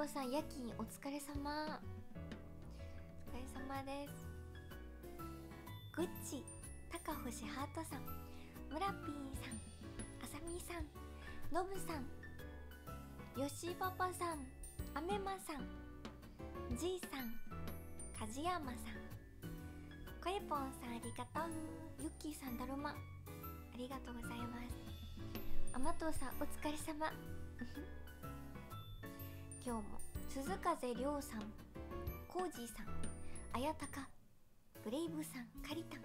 ぼさん夜勤お疲れ様。お疲れ様です。グッチ高星ハートさん。ムラピーさんあさみさん。のぶさん。よしパパさん。あめまさん。じいさん。かじやまさん。こえぽんさんありがとう。ゆっきーさんだるま。ありがとうございます。あまとうさんお疲れ様。今日も鈴風りょうさんコージーさんあやたかブレイブさんかりたん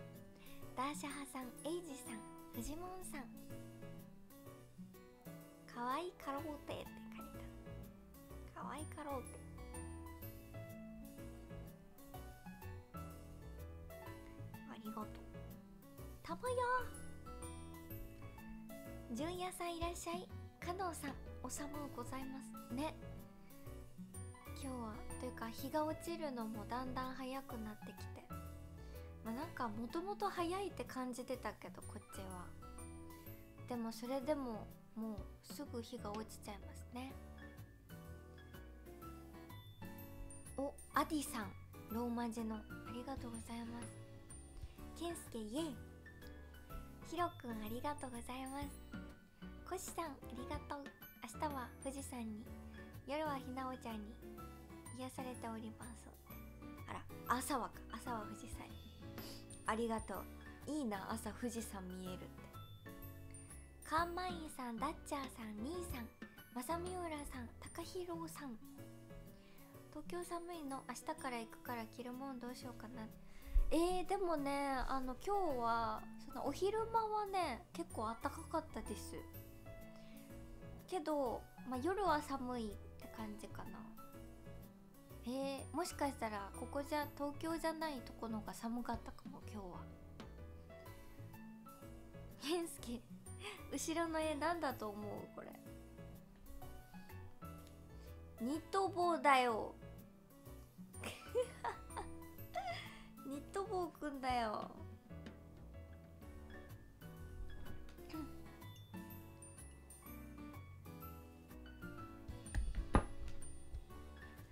ダーシャハさんエイジさんフジモンさんかわいかろうてって書いたかわいかろうてありがとう。たまや純也さんいらっしゃい。加納さんお寒うございます。ね。今日はというか日が落ちるのもだんだん早くなってきて。まあなんかもともと早いって感じてたけどこっちは。でもそれでももうすぐ日が落ちちゃいますね。おアディさん。ローマ字の。ありがとうございます。ケンスケイエイ。ヒロくんありがとうございます。コシさんありがとう。明日は富士山に。夜はひなおちゃんに。癒されております。あら朝はか。朝は富士山。ありがとう。いいな朝富士山見えるって。カンマインさんダッチャーさん兄さん。まさみうらさんたかひろさん。東京寒いの？明日から行くから着るもんどうしようかな。えー、でもねあの今日はそのお昼間はね結構暖かかったです。けど、まあ、夜は寒いって感じかな。えー、もしかしたらここじゃ東京じゃないとこのが寒かったかも今日は。健介後ろの絵なんだと思うこれ。ニット帽だよ。ニット帽くんだよ。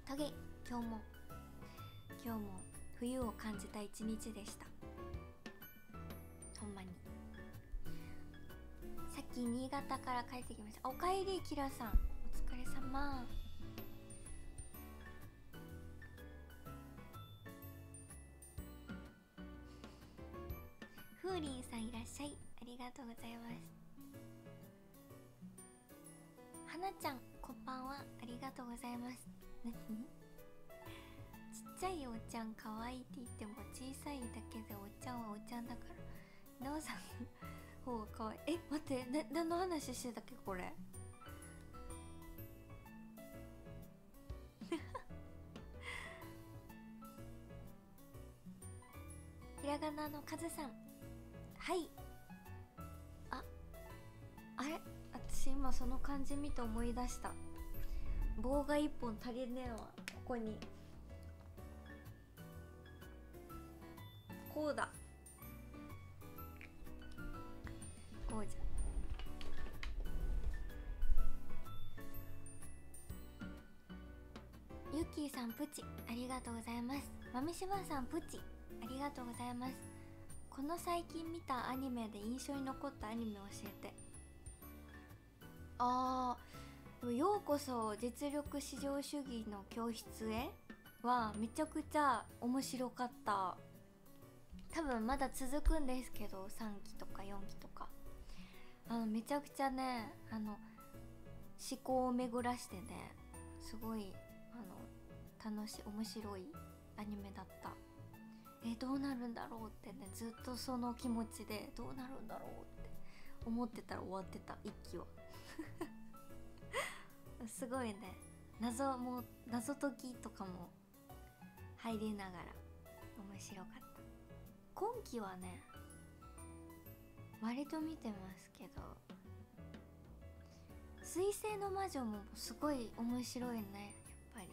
トゲ。今日も今日も冬を感じた一日でした。ほんまに。さっき新潟から帰ってきました。おかえりキラさん。お疲れ様。ふうりんさんいらっしゃい。ありがとうございます。はなちゃんこんばんは。ありがとうございます。何ちゃいおっちゃん可愛いって言っても小さいだけでおっちゃんはおっちゃんだから。なおさんの方が可愛い。え待ってな何の話してたっけこれ？ひらがなのカズさん。はい。ああれ？私今その漢字見て思い出した。棒が一本足りねえわ。ここに。こうだ。こうじゃ。ゆっきーさんプチありがとうございます。豆柴さんプチありがとうございます。この最近見たアニメで印象に残ったアニメ教えて。あーようこそ実力至上主義の教室へはめちゃくちゃ面白かった。多分まだ続くんですけど3期とか4期とか。あのめちゃくちゃねあの思考を巡らしてねすごいあの楽しい面白いアニメだった。えどうなるんだろうってねずっとその気持ちでどうなるんだろうって思ってたら終わってた一期は。すごいね。謎も謎解きとかも入りながら面白かった。今期はね割と見てますけど水星の魔女もすごい面白いねやっぱり。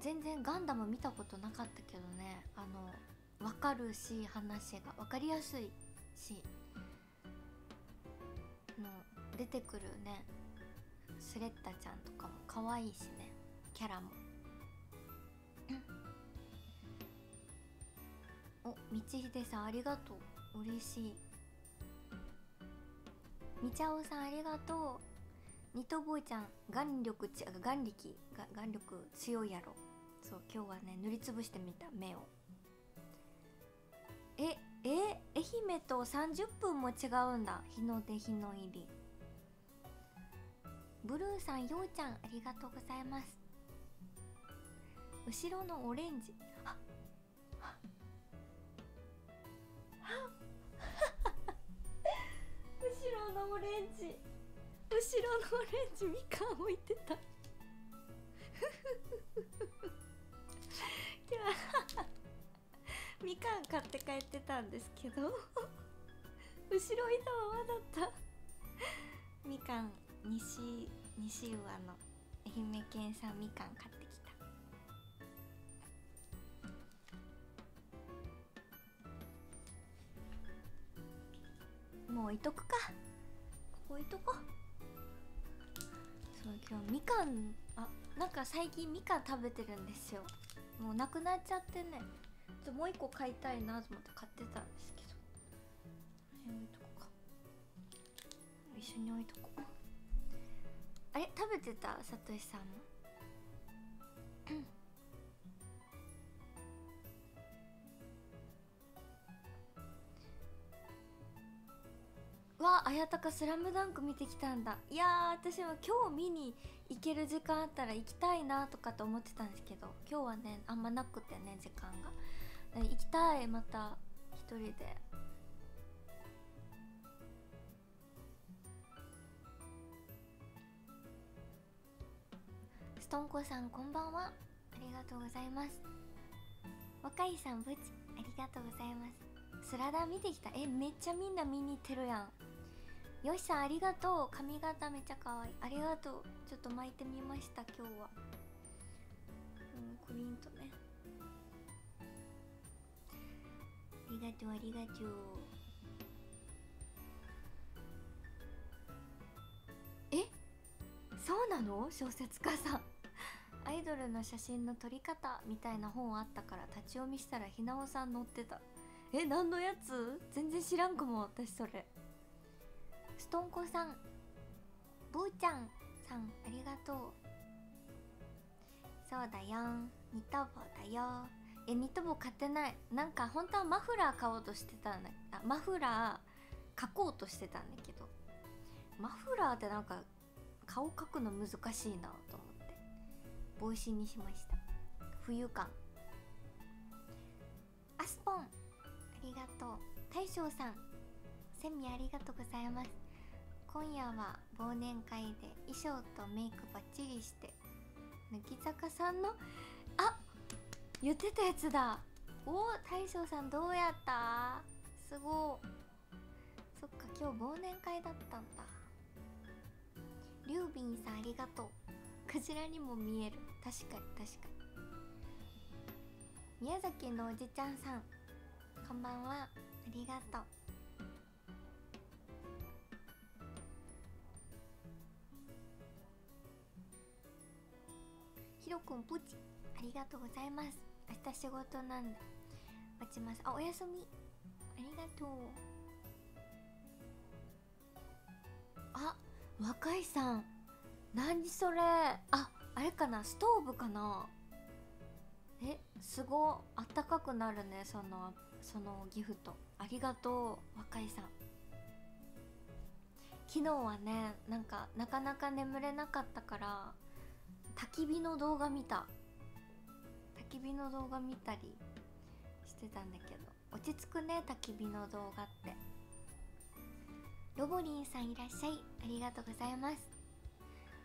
全然ガンダム見たことなかったけどねあの分かるし話が分かりやすいしの出てくるねスレッタちゃんとかも可愛いしねキャラも。お道秀さんありがとう。嬉しい。みちゃおさんありがとう。ニトボーちゃん眼力ち眼力が眼力強いやろ。そう今日はね塗りつぶしてみた目を。ええ愛媛と30分も違うんだ。日の出日の入り。ブルーさんようちゃんありがとうございます。後ろのオレンジ。オレンジ。後ろのオレンジみかん置いてた。みかん買って帰ってたんですけど。後ろいたままだった。みかん西西宇和の愛媛県産みかん買ってきた。もう置いとくか。置いとこ。そう今日みかんあなんか最近みかん食べてるんですよ。もうなくなっちゃってね。ちょもう一個買いたいなと思って買ってたんですけど。置いとこか。一緒に置いとこ。あれ食べてた？さとしさんもわあやたかスラムダンク見てきたんだ。いやー私も今日見に行ける時間あったら行きたいなとかと思ってたんですけど今日はねあんまなくてね時間が。行きたいまた一人で。ストンコさんこんばんは。ありがとうございます。若いさんブチありがとうございます。スラダ見てきた。えめっちゃみんな見に行ってるやん。よしさんありがとう。髪型めっちゃ可愛い。ありがとう。ちょっと巻いてみました今日は。うんクリーンとね。ありがとうありがとう。え？そうなの？小説家さん。アイドルの写真の撮り方みたいな本あったから立ち読みしたらひなおさん載ってた。え何のやつ？全然知らんかも私それ。ストンコさん。ブーちゃんさんありがとう。そうだよ。ニトボだよ。えニット帽買ってない。なんか本当はマフラー買おうとしてたんだ。あマフラー描こうとしてたんだけど。マフラーってなんか顔描くの難しいなと思って。帽子にしました。冬感。アスポン。りがとう。大将さんセミありがとうございます。今夜は忘年会で衣装とメイクバッチリして乃木坂さんのあ言ってたやつだ。お大将さんどうやった？すごそっか今日忘年会だったんだ。リュウビンさんありがとう。クジラにも見える。確かに確かに。宮崎のおじちゃんさんこんばんは。ありがとう。ひろくんプチありがとうございます。明日仕事なんで待ちます。あおやすみ。ありがとう。あ若いさん。何それ。ああれかな。ストーブかな。えすご。あったかくなるねそのそのギフトありがとう若いさん。昨日はねなんかなかなか眠れなかったから焚き火の動画見た。焚き火の動画見たりしてたんだけど落ち着くね焚き火の動画って。ロボリンさんいらっしゃい。ありがとうございます。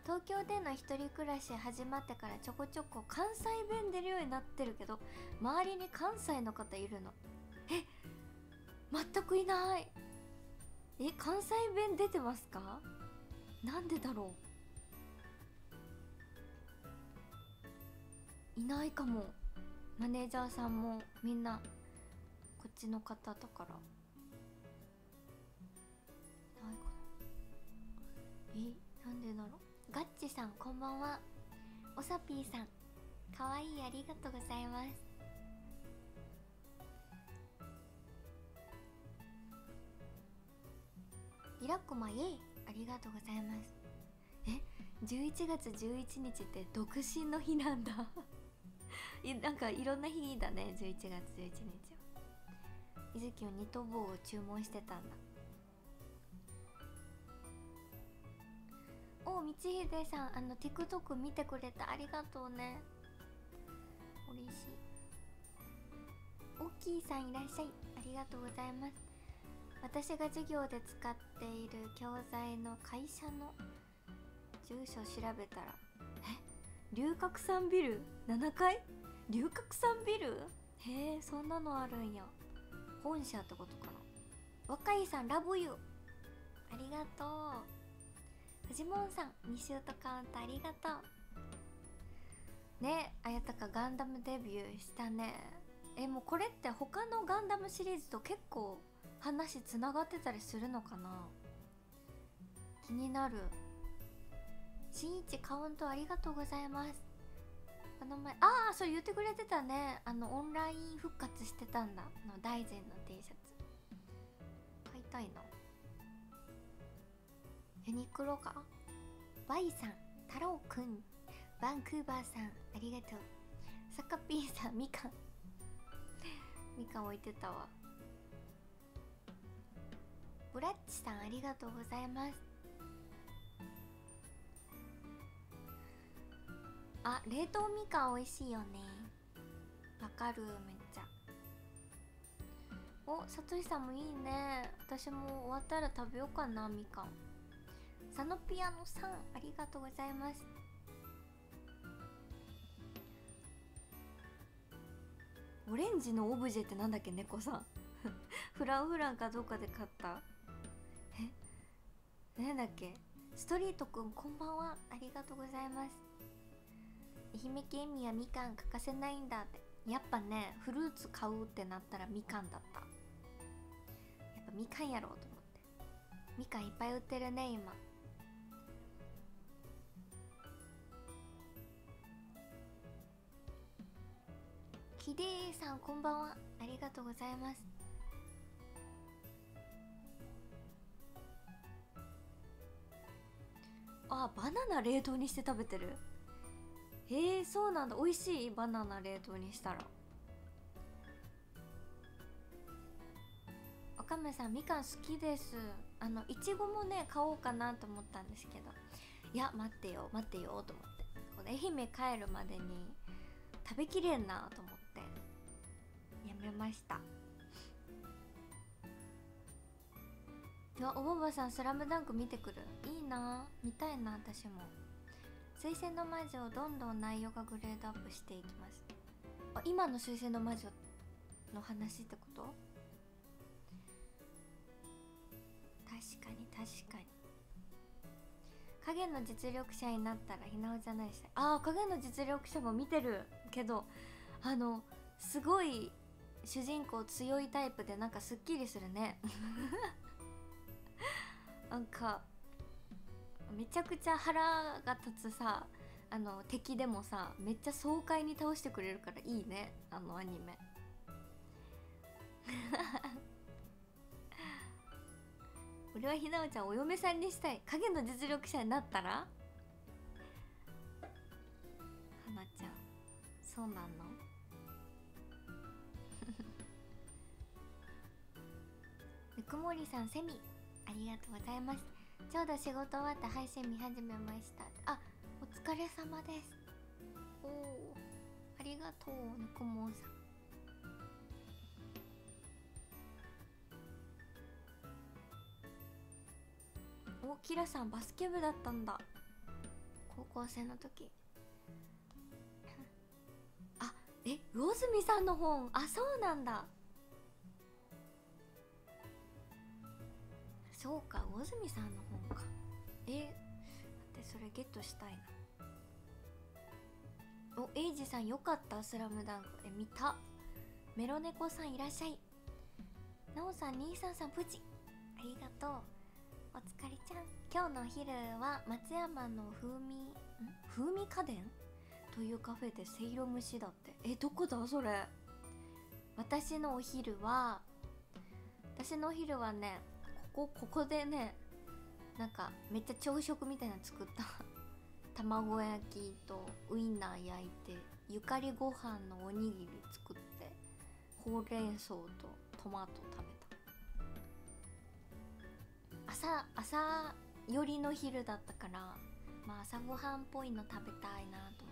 東京での一人暮らし始まってからちょこちょこ関西弁出るようになってるけど周りに関西の方いるの。え全くいない。え関西弁出てますか？なんでだろう？いないかも。マネージャーさんもみんなこっちの方だから。ないかな。えなんでだろう？ガッチさんこんばんは。おさぴーさんかわいいありがとうございます。リラコマイエイありがとうございます。え11月11日って独身の日なんだ。いなんかいろんな日だね11月11日は。いずきはニット帽を注文してたんだ。お道秀さんあの TikTok 見てくれてありがとうね。嬉しい。おっきいさんいらっしゃい。ありがとうございます。私が授業で使っている教材の会社の住所を調べたらえ？龍角散ビル？7階？龍角散ビル？へえそんなのあるんや。本社ってことかな？若いさんラブユーありがとう。フジモンさん2シュートカウントありがとう。ねあやたかガンダムデビューしたね。えもうこれって他のガンダムシリーズと結構話つながってたりするのかな？気になる。しんいちカウントありがとうございます。この前ああそれ言ってくれてたね。あのオンライン復活してたんだ。あの大臣の T シャツ。買いたいな。ユニクロか？Y さん太郎くん。バンクーバーさんありがとう。サッカピーさんみかんみかん置いてたわ。ブラッチさんありがとうございます。あ冷凍みかん美味しいよね。わかるめっちゃ。おさとしさんもいいね。私も終わったら食べようかなみかん。佐野ピアノさんありがとうございます。オレンジのオブジェってなんだっけ猫さん。フランフランかどうかで買った。えなんだっけ？ストリートくんこんばんは。ありがとうございます。愛媛県民はみかん欠かせないんだって。やっぱねフルーツ買うってなったらみかんだった。やっぱみかんやろうと思って。みかんいっぱい売ってるね今。きれいさんこんばんは。ありがとうございます。あバナナ冷凍にして食べてる。へえそうなんだ。美味しいバナナ冷凍にしたら。おかめさんみかん好きです。あのいちごもね買おうかなと思ったんですけど。いや待ってよ待ってよと思って。この愛媛帰るまでに食べきれんなと思って。やめました。おばばさん「スラムダンク見てくる？いいな。見たいな私も。水星の魔女どんどん内容がグレードアップしていきます。あ今の水星の魔女の話ってこと？確かに確かに。影の実力者になったらひなおじゃないし。ああ影の実力者も見てる。けどあのすごい主人公強いタイプでなんかすっきりするね。なんかめちゃくちゃ腹が立つさあの敵でもさめっちゃ爽快に倒してくれるからいいねあのアニメ。俺はひなおちゃんお嫁さんにしたい。影の実力者になったら？はなちゃんそうなの？ぬくもりさんセミ。ありがとうございます。ちょうど仕事終わって配信見始めました。あお疲れ様です。おおありがとうぬくもんさん。おキラさんバスケ部だったんだ。高校生の時。あえ魚住さんの本。あそうなんだ。そうか魚住さんの本か。え待ってそれゲットしたいな。おエイジさんよかったスラムダンク。え見た。メロネコさんいらっしゃい。なおさん兄さんさんプチ。ありがとう。お疲れちゃん。今日のお昼は松山の風味ん？風味家電？というカフェでせいろ蒸しだって。えどこだそれ？私のお昼は私のお昼はねこここでねなんかめっちゃ朝食みたいなの作った。卵焼きとウインナー焼いてゆかりご飯のおにぎり作ってほうれん草とトマト食べた。朝朝寄りの昼だったからまあ朝ごはんっぽいの食べたいなと思って。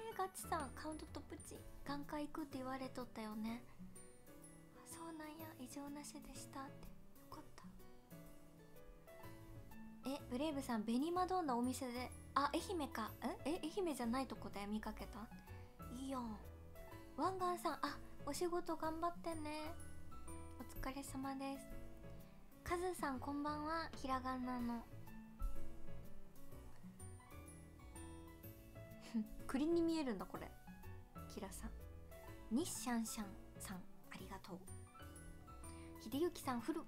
よかったねガチさんカウントとプチ眼科行くって言われとったよね。そうなんや。異常なしでしたって。よかった。えブレイブさん紅マドンナお店であ愛媛か。ん？え愛媛じゃないとこで見かけた？いいよ。ワンガンさんあお仕事頑張ってね。お疲れ様です。カズさんこんばんは。ひらがなの。栗に見えるんだこれ。キラさん。ニッシャンシャンさんありがとう。秀幸さんフル。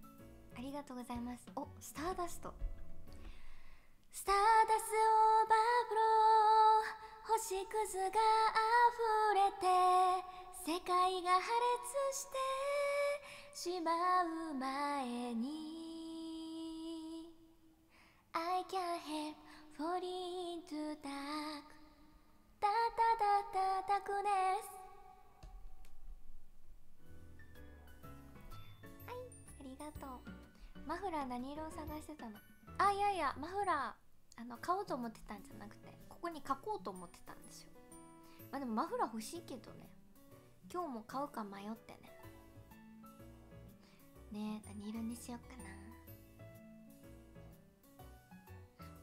ありがとうございます。おスターダスト。スターダスオーバーフロ。ー星屑が溢れて世界が破裂してしまう前に。I can't help falling to dark ダダダダダクネスはいありがとう。マフラー何色を探してたの？あいやいやマフラーあの買おうと思ってたんじゃなくてここに書こうと思ってたんですよ。まあでもマフラー欲しいけどね。今日も買うか迷ってね。ねえ何色にしようかな。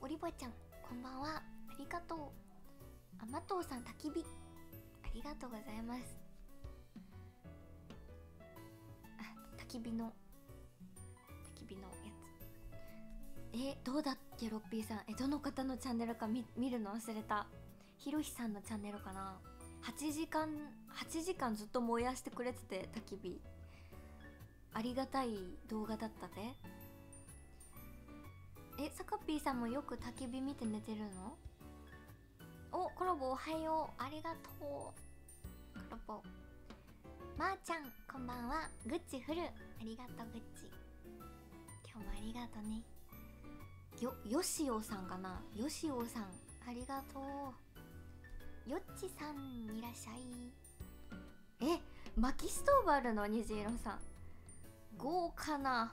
オリボちゃんこんばんは。ありがとう。あまとうさん焚き火。ありがとうございます。あ焚き火の焚き火のやつ。えどうだっけロッピーさん。えどの方のチャンネルか見見るの忘れた。ひろひさんのチャンネルかな。8時間8時間ずっと燃やしてくれてて焚き火。ありがたい動画だったで。えサカピーさんもよく焚き火見て寝てるの？おコラボおはよう。ありがとう。コラボ。まー、あ、ちゃんこんばんは。グッチフル。ありがとうグッチ。今日もありがとうね。よよしおさんかな。よしおさんありがとう。よっちさんいらっしゃい。え薪ストーブあるの虹色さん。豪華な。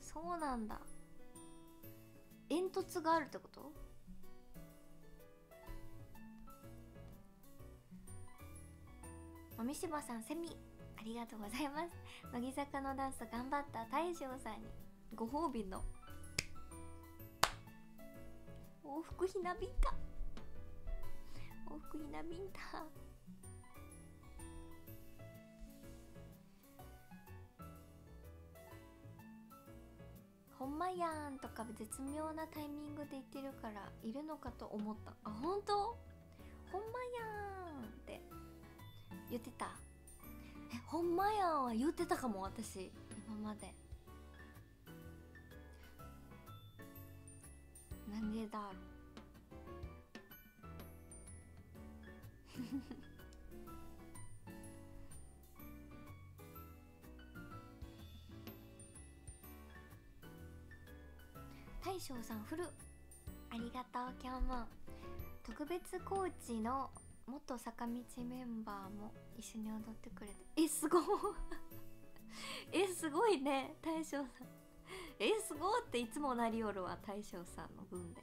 そうなんだ。煙突があるってこと？三島さんセミありがとうございます。乃木坂のダンス頑張った大将さんにご褒美の往復ひなびんた。往復ひなびんた。ほんまやんとか絶妙なタイミングで言ってるからいるのかと思った。あ本当？ほんまやんって。言ってた。えほんまやんは言ってたかも私。今まで。なんでだろう。大将さんフルありがとう今日も。特別コーチの元坂道メンバーも一緒に踊ってくれてえすごい。えすごいね。大将さん。えすごっていつもなりよるわ大将さんの分で。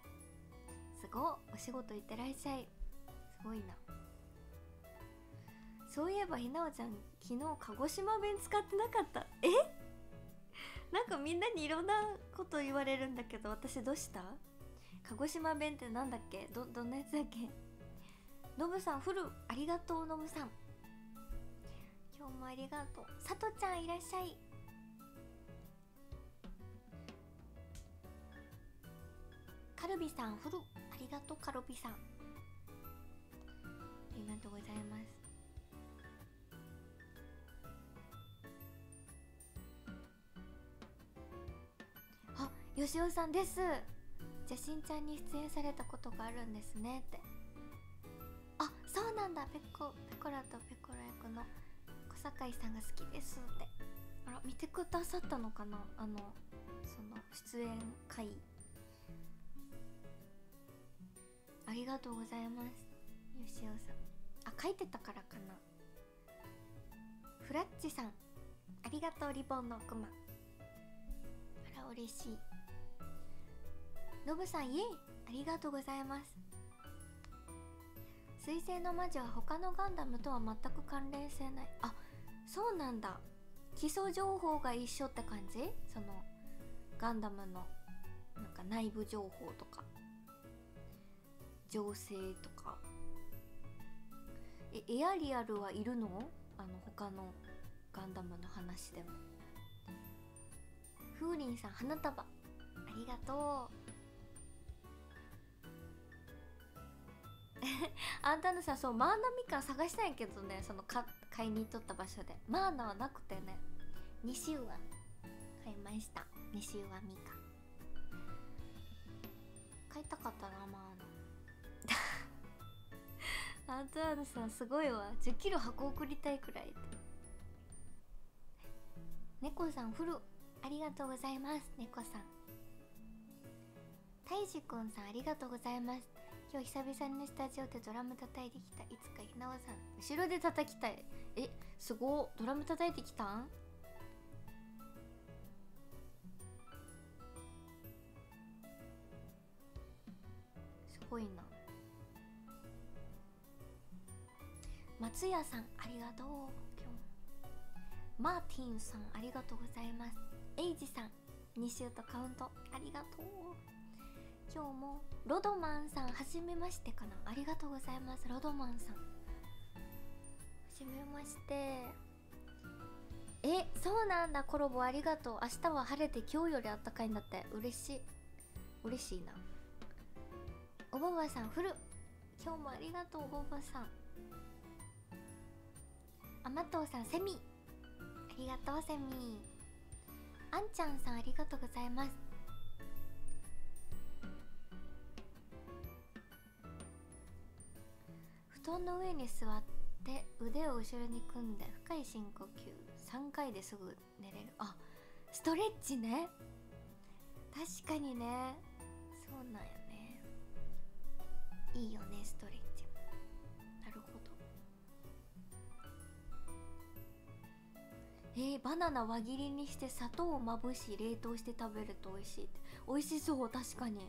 すごお仕事行ってらっしゃい。すごいな。そういえばひなおちゃん昨日鹿児島弁使ってなかった。え？なんかみんなにいろんなこと言われるんだけど私どうした？鹿児島弁ってなんだっけ？どどんなやつだっけ？ノブさんフルありがとうノブさん。今日もありがとう。さとちゃんいらっしゃい。カルビさんフルありがとうカルビさん。ありがとうございます。あよしおさんです。じゃしんちゃんに出演されたことがあるんですねって。なんだペコペコラとペコラ役の小堺さんが好きですって。あら見てくださったのかな？あのその出演会。ありがとうございます。よしおさん。あ書いてたからかな。フラッチさん。ありがとうリボンのクマ。あら嬉しい。ノブさんイエイ。ありがとうございます。水星の魔女は他のガンダムとは全く関連性ない。あそうなんだ。基礎情報が一緒って感じ？そのガンダムのなんか内部情報とか。情勢とか。えエアリアルはいるの？あの他のガンダムの話でも。風鈴さん花束。ありがとう。あんたのさそうマーナみかん探したんやけどねそのか買いに行っとった場所で。マーナはなくてね。西は買いました。西はみかん買いたかったなマーナ。あんたのさんすごいわ。1 0キロ箱送りたいくらい。猫さんフルありがとうございます。猫さん。たいじくんさんありがとうございます。今日久々にスタジオでドラム叩いてきたいつかひなおさん後ろで叩きたい。えすごドラム叩いてきたん？すごいな。松屋さんありがとう今日。マーティンさんありがとうございます。エイジさん2週とカウントありがとう。今日もロドマンさんはじめましてかな？ありがとうございます。ロドマンさん。はじめまして。えそうなんだ。コラボありがとう。明日は晴れて今日よりあったかいんだって。嬉しい。嬉しいな。おばばさんフル。今日もありがとうおばばさん。あまとうさんセミ。ありがとうセミ。あんちゃんさんありがとうございます。布団の上に座って腕を後ろに組んで深い深呼吸。3回ですぐ寝れる。あストレッチね。確かにね。そうなんよね。いいよねストレッチ。なるほど。えー、バナナ輪切りにして砂糖をまぶし冷凍して食べると美味しいって。美味しそう確かに。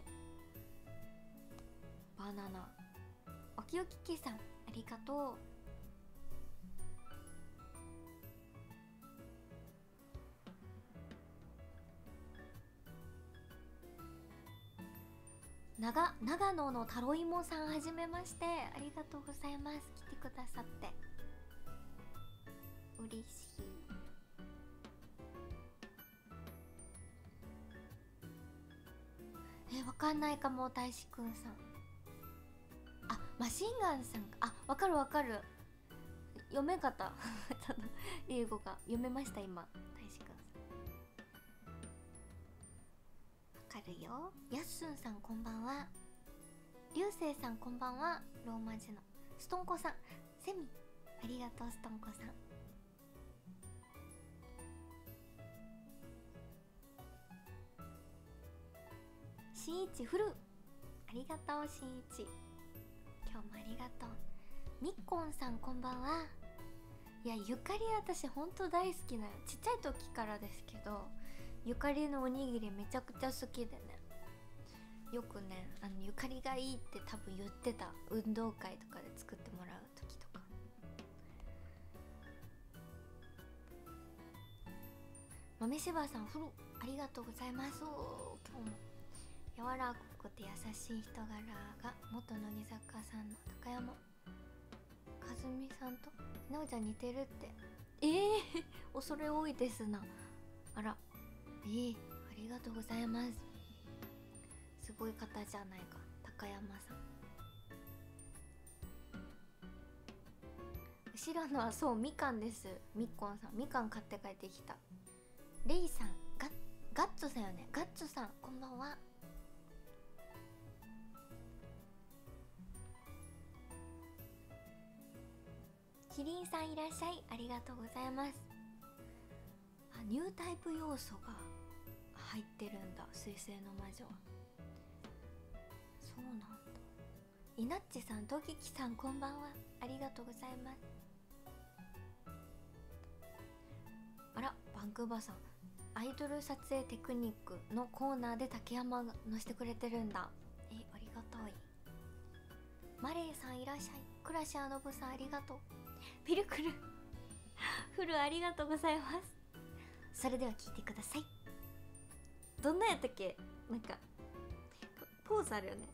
バナナ。おきおききさんありがとう。長長野のタロイモさんはじめまして。ありがとうございます。来てくださって。嬉しい。えわかんないかも大志くんさん。マシンガンさんか。あわかるわかる。読め方 英語が読めました今。大志くん。わかるよ。やっすんさんこんばんは。流星さんこんばんは。ローマ字の。ストンコさん。セミ。ありがとうストンコさん。しんいちフル。ありがとうしんいち。今日もありがとう。みっこんさんこんばんは。いやゆかり私ほんと大好きなよ。ちっちゃい時からですけどゆかりのおにぎりめちゃくちゃ好きでね。よくねあのゆかりがいいって多分言ってた。運動会とかで作ってもらう時とか。豆柴さんフルありがとうございます。今日も柔らかくて優しい人柄が元乃木坂さんの高山。和美さんと？なおちゃん似てるって。えー、恐れ多いですな。あら。えー、ありがとうございます。すごい方じゃないか。高山さん。後ろのはそうみかんです。みっこんさん。みかん買って帰ってきた。レイさん。ガガッツさんよね。ガッツさんこんばんはキリンさんいらっしゃい。ありがとうございます。あニュータイプ要素が入ってるんだ。水星の魔女そうなんだ。イナッチさんトキキさんこんばんは。ありがとうございます。あらバンクーバーさん。アイドル撮影テクニックのコーナーで竹山が載せてくれてるんだ。えありがたい。マレーさんいらっしゃい。クラシャーノブさんありがとう。ピルクル。フルありがとうございます。それでは聞いてください。どんなやったっけ？なんかポーズあるよね。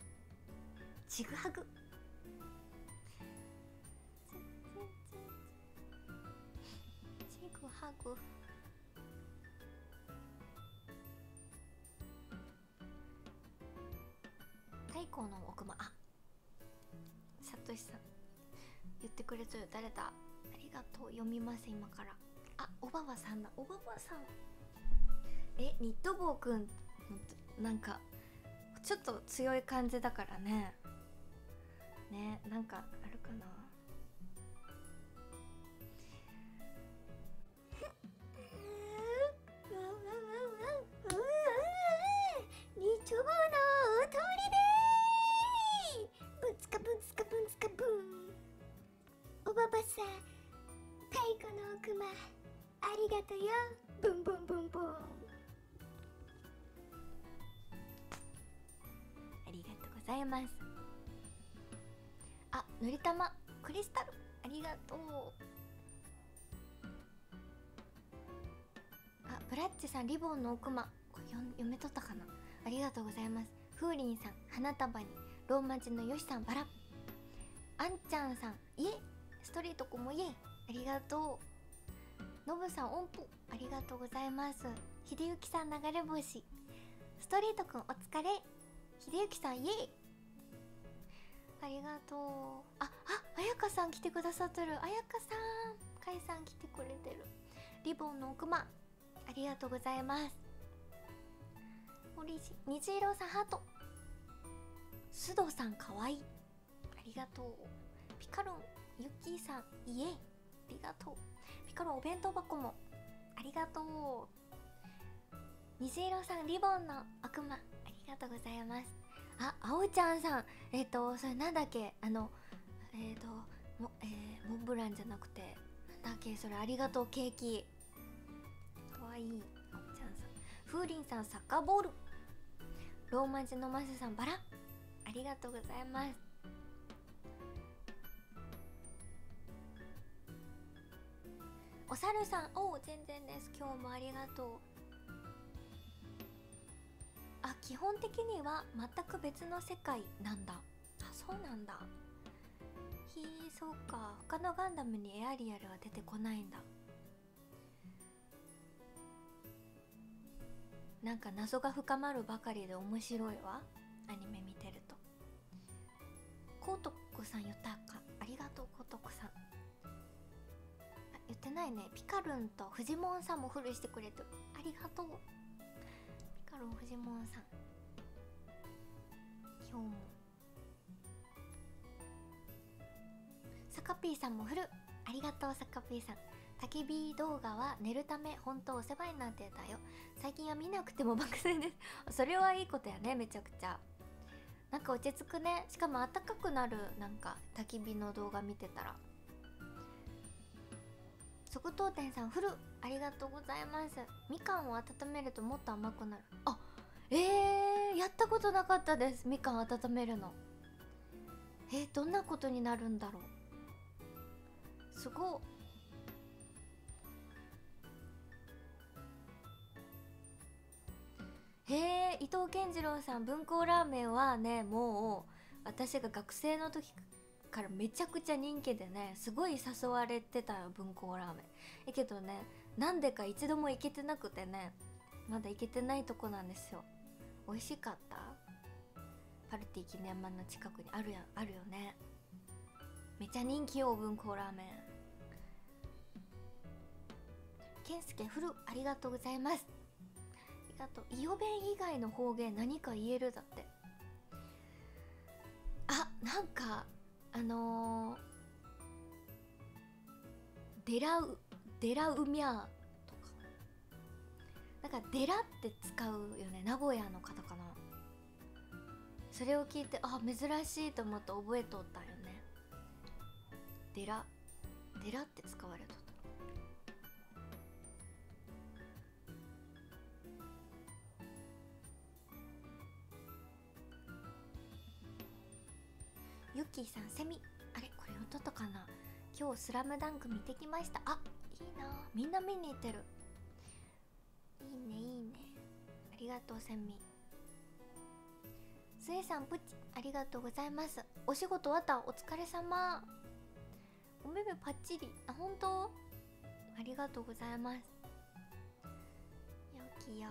ちぐはぐ。ちぐはぐ。太鼓の奥間。あさとしさん。くれてる誰だ？ありがとう。読みます今から。あおばばさんだ。おばばさん。えニット帽くん。なんかちょっと強い感じだからね。ねなんかあるかな？鼓の奥間ありがとよ。ブンブンブンブン。ありがとうございます。あのりたまクリスタル。ありがとう。あブラッチさんリボンの奥間これ読ん読めとったかな。ありがとうございます。風鈴さん花束に。ローマ字のよしさんバラ。あんちゃんさんいえストリート子もいえありがとう。のぶさん音符ありがとうございます。秀幸さん流れ星。ストリートくんお疲れ。秀幸さんイエイ。ありがとう。あああやかさん来てくださってる。あやかさんかいさん来てくれてる。リボンの奥間ありがとうございます。オリジ虹色さんハート。須藤さんかわいい。ありがとう。ピカロンユッキーさんイエイ。ありがとう。ピカロンお弁当箱も。ありがとう。虹色さんリボンの悪魔。ありがとうございます。ああおちゃんさん。えっ、ー、とそれなんだっけ？あのえっ、ー、ともえー、モンブランじゃなくて。なんだっけ？それありがとうケーキ。かわいいあおちゃんさん。風鈴さんサッカーボール。ローマ字のマスさんバラ。ありがとうございます。おさるさんおお全然です。今日もありがとう。あ基本的には全く別の世界なんだ。あそうなんだ。ひーそうか。他のガンダムにエアリアルは出てこないんだ。なんか謎が深まるばかりで面白いわ。アニメ見てると。コートコさん言ったかありがとうコートコさん。言ってないね。ピカルンとフジモンさんもフルしてくれてありがとう。ピカルンフジモンさん。今日も。サカピーさんもフル。ありがとうサカピーさん。焚き火動画は寝るため本当お世話になってたよ。最近は見なくても爆睡で。す それはいいことやねめちゃくちゃ。なんか落ち着くね。しかも暖かくなるなんか焚き火の動画見てたら。即当店さんフルありがとうございます。みかんを温めるともっと甘くなる。あえー、やったことなかったですみかん温めるの。えー、どんなことになるんだろう。すごっ。へえ伊藤健次郎さん文庫ラーメンはねもう私が学生の時からめちゃくちゃ人気でねすごい誘われてたよ文庫ラーメン。えけどねなんでか一度も行けてなくてねまだ行けてないとこなんですよ。美味しかった？パルティ記念館の近くにあるやあるよね。めちゃ人気よ文庫ラーメン。健介フルありがとうございます。ありがとう伊予弁以外の方言何か言えるだって。あなんかあのー、デラウデラウミャーとか。なんかデラって使うよね。名古屋の方かな。それを聞いてあ珍しいと思って覚えとったんよね。デラデラって使われとったユッキーさんセミ。あれこれ音とかな。今日スラムダンク見てきました。あいいな。みんな見に行ってる。いいねいいね。ありがとうセミ。スエさんプチ。ありがとうございます。お仕事終わった。お疲れ様。お目目パッチリ。あ本当？ありがとうございます。よきよ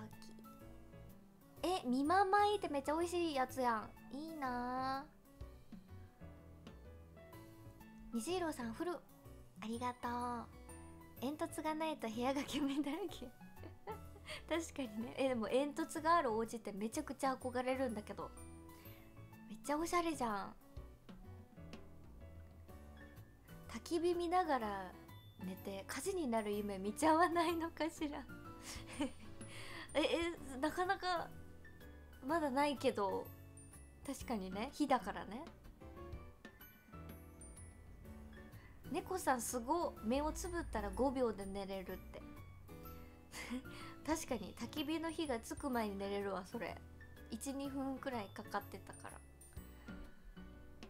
きえみままいってめっちゃ美味しいやつやん。いいな。あ虹色さんフル。ありがとう。煙突がないと部屋が煙だらけ。確かにね。えでも煙突があるお家ってめちゃくちゃ憧れるんだけど。めっちゃおしゃれじゃん。焚き火見ながら寝て火事になる夢見ちゃわないのかしら。ええなかなかまだないけど。確かにね。火だからね。猫さんすごい目をつぶったら5秒で寝れるって。確かに焚き火の火がつく前に寝れるわそれ。12分くらいかかってたから。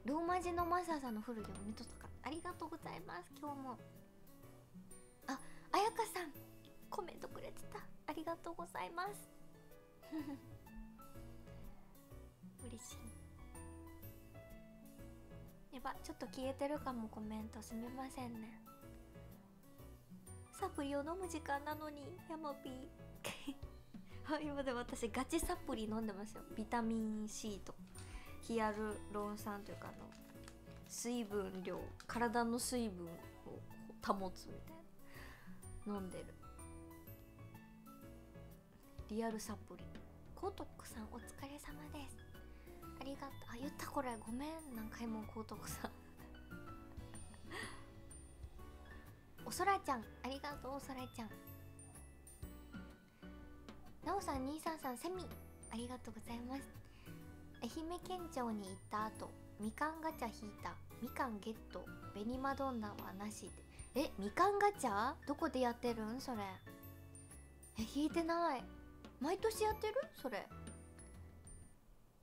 ローマ字のマサさんのフルでも見とったから。ありがとうございます今日も。ああやかさん。コメントくれてた。ありがとうございます。嬉しい。やばちょっと消えてるかもコメントすみませんね。サプリを飲む時間なのにヤマピー。今で私ガチサプリ飲んでますよ。ビタミン C と。ヒアルロン酸というかあの水分量体の水分を保つみたいな。飲んでる。リアルサプリ。コトックさんお疲れ様です。りがとうあ言ったこれごめん何回も高徳さん。おそらちゃんありがとうおそらちゃん。なおさん233セミありがとうございます。愛媛県庁に行った後みかんガチャ引いたみかんゲット紅マドンナはなしで。えみかんガチャ？どこでやってるん？それ。え引いてない。毎年やってる？それ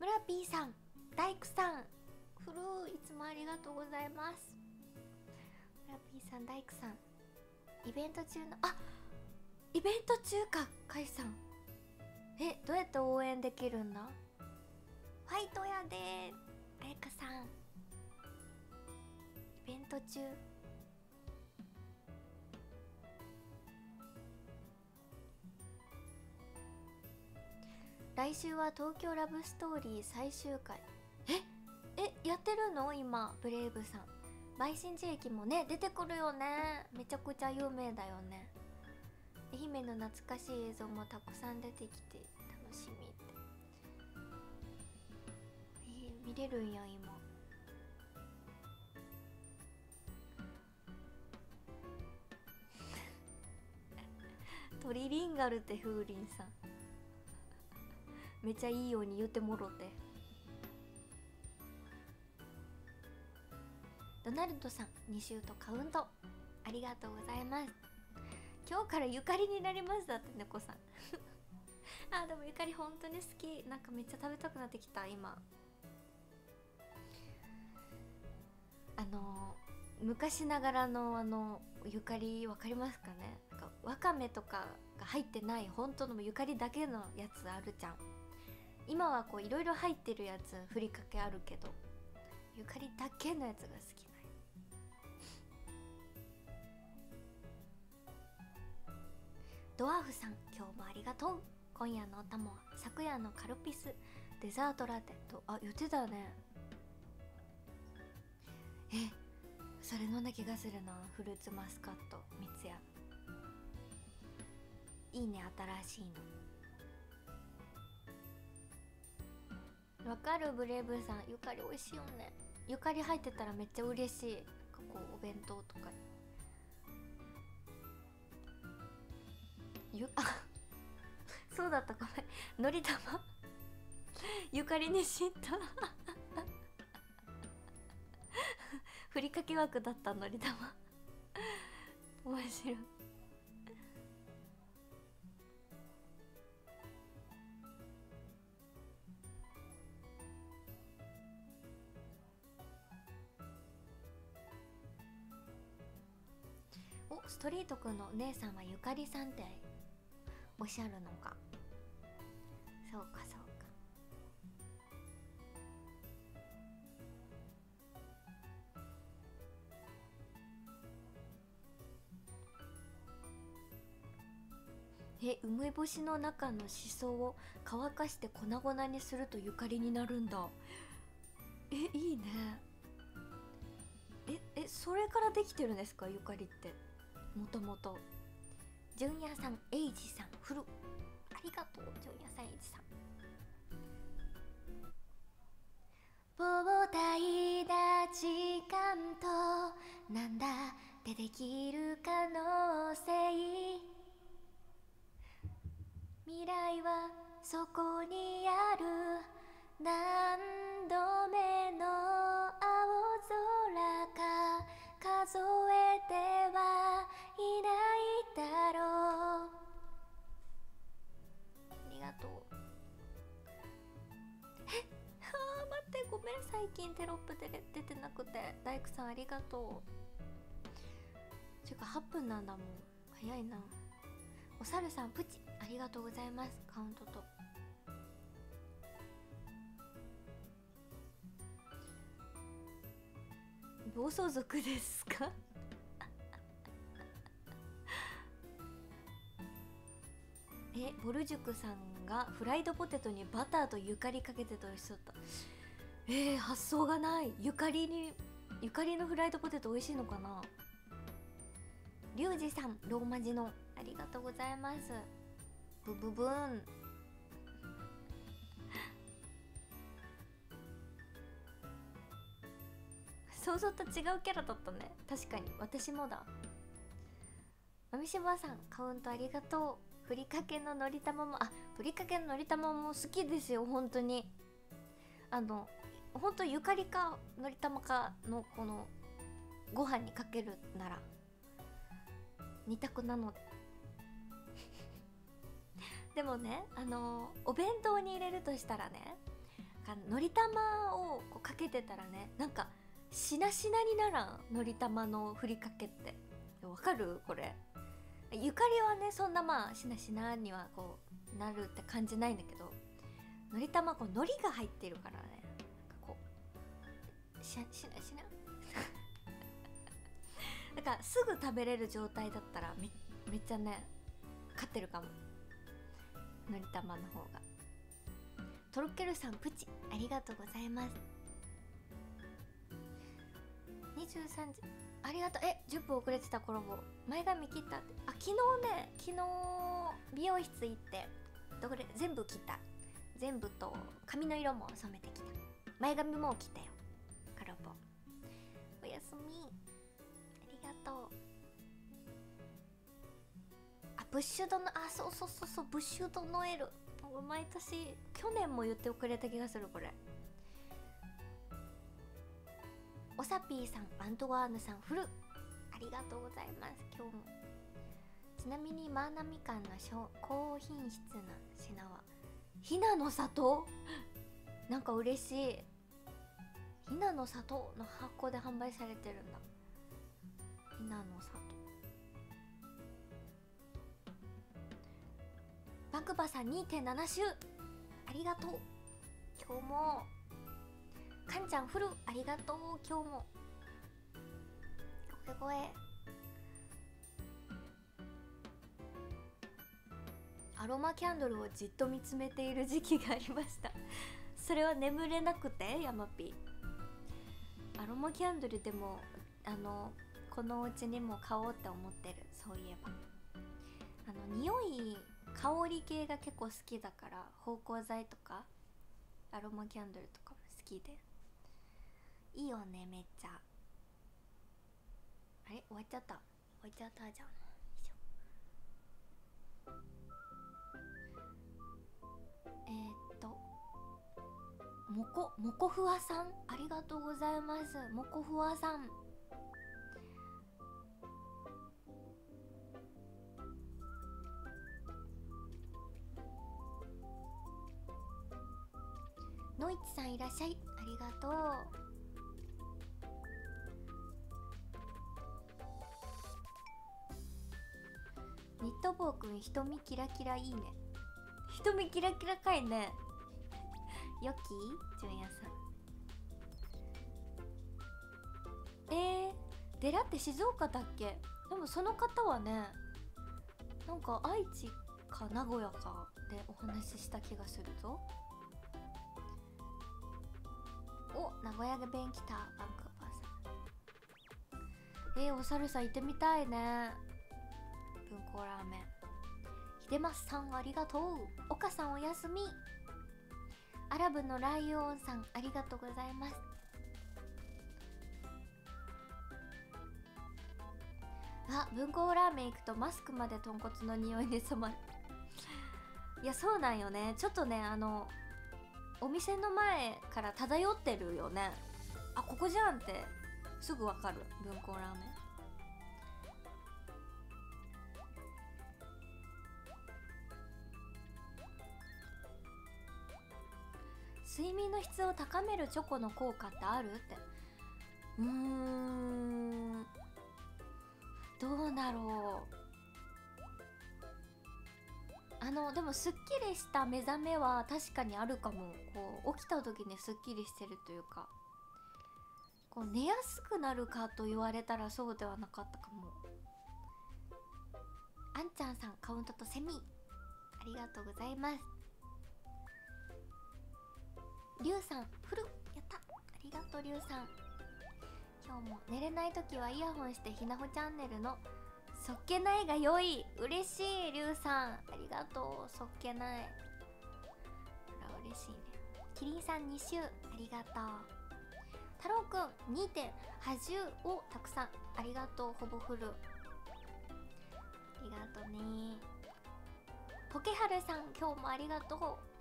村 P さん大工さんフルーいつもありがとうございます。村 P さん大工さんイベント中のあイベント中かカイさん。えどうやって応援できるんだ？ファイトやであやかさん。イベント中。来週は東京ラブストーリー最終回。え？えやってるの？今ブレイブさん。陪審寺駅もね出てくるよね。めちゃくちゃ有名だよね。愛媛の懐かしい映像もたくさん出てきて楽しみって。え、見れるんや今。トリリンガルって風鈴さん。めっちゃいいように言ってもろて。ドナルドさん2週とカウント。ありがとうございます。今日からゆかりになりますだって猫さん。あでもゆかり本当に好き。なんかめっちゃ食べたくなってきた今。あの昔ながらのあのゆかり分かりますかね？なんかわかめとかが入ってない本当のゆかりだけのやつあるじゃん。今はこういろいろ入ってるやつふりかけあるけどゆかりだけのやつが好きドワーフさん今日もありがとう。今夜のお供は昨夜のカルピスデザートラテとあ言ってたね。えそれ飲んだ気がするな。フルーツマスカット三ツ矢。いいね新しいの。わかるブレイブさんゆかり美味しいよね。ゆかり入ってたらめっちゃ嬉しい。こうお弁当とか。ゆあ そうだったごめん。のり玉ゆかりにしんた。ふりかけ枠だったのり玉面白い。トリートくんのお姉さんはゆかりさんっておっしゃるのか？そうかそうか。え梅干しの中のしそを乾かして粉々にするとゆかりになるんだ。えいいね。ええそれからできてるんですか？ゆかりって。もともと純也さんエイジさんフルありがとう純也さんエイジさん。膨大な時間となんだってできる可能性未来はそこにある。何度目の青空か数えてはろうありがとう。えあ待ってごめん。最近テロップで出てなくて大工さんありがとう。ていうか8分なんだもん。早いな。お猿さんプチありがとうございます。カウントと。暴走族ですか？えボルジュクさんがフライドポテトにバターとゆかりかけてと一緒だった。えー、発想がない。ゆかりにゆかりのフライドポテト美味しいのかな？リュウジさんローマ字のありがとうございます。ブブブーン。想像と違うキャラだったね。確かに。私もだ。まみしばさんカウントありがとう。ふりかけののり玉もあふりかけののり玉も好きですよ本当に。あの本当ゆかりかのり玉かのこのご飯にかけるなら二択なの。で でもねあのお弁当に入れるとしたらねのり玉をこうかけてたらねなんかしなしなにならんのり玉のふりかけって。わかる？これ。ゆかりはねそんなまあしなしなにはこうなるって感じないんだけどのり玉こうのりが入ってるからね。なんかこうしなしなしな。だ かすぐ食べれる状態だったらめめっちゃね勝ってるかも。のり玉の方が。とろけるさんプチ。ありがとうございます。23時。ありがとう。え10分遅れてたコラボ。前髪切ったって。あ昨日ね昨日美容室行ってどれ全部切った。全部と髪の色も染めてきた。前髪も切ったよ。コラボ。おやすみ。ありがとう。あブッシュドのあそうそうそうそうブッシュドノエル。毎年去年も言ってくれた気がするこれ。おさぴーさんアントワーヌさんフル。ありがとうございます。今日も。ちなみにマーナみかんの高品質な品は。ひなの里？なんか嬉しい。ひなの里の箱で販売されてるんだ。ひなの里。バクバさん2.7週ありがとう。今日も。かんちゃんフルありがとう今日も。声声アロマキャンドルをじっと見つめている時期がありました。それは眠れなくてヤマピアロマキャンドルでもあのこのお家にも買おうって思ってるそういえば。あの匂い香り系が結構好きだから芳香剤とかアロマキャンドルとかも好きでいいよねめっちゃ。あれ？終わっちゃった？終わっちゃったじゃん。えー、っと。もこもこふわさん？ありがとうございます。もこふわさん。ノイチさんいらっしゃい。ありがとう。ニット帽くん瞳キラキラいいね。瞳キラキラかいね。よき純也さん。えー、寺って静岡だっけ？でもその方はねなんか愛知か名古屋かでお話しした気がするぞ。お名古屋弁来た。バンクーバーさん。えー、お猿さん行ってみたいね。文庫ラーメン。秀松さんありがとう。岡さんおやすみ。アラブのライオンさんありがとうございます。あ文庫ラーメン行くとマスクまで豚骨の匂いで染まる。いやそうなんよね。ちょっとねあのお店の前から漂ってるよね。あここじゃんってすぐわかる。文庫ラーメン。睡眠の質を高めるチョコの効果ってある？って。うーんどうだろう。あのでもすっきりした目覚めは確かにあるかも。こう起きた時にすっきりしてるというか。こう寝やすくなるかと言われたらそうではなかったかも。あんちゃんさんカウントとセミ。ありがとうございます。りゅうさんフルやった。ありがとうりゅうさん。今日も寝れない時はイヤホンしてひなほチャンネルのそっけないが良い。嬉しいりゅうさん。ありがとうそっけないほら嬉しいね。キリンさん2週ありがとう。太郎くん2点端をたくさん。ありがとうほぼフル。ありがとうね。ポケハルさん今日もありがとう。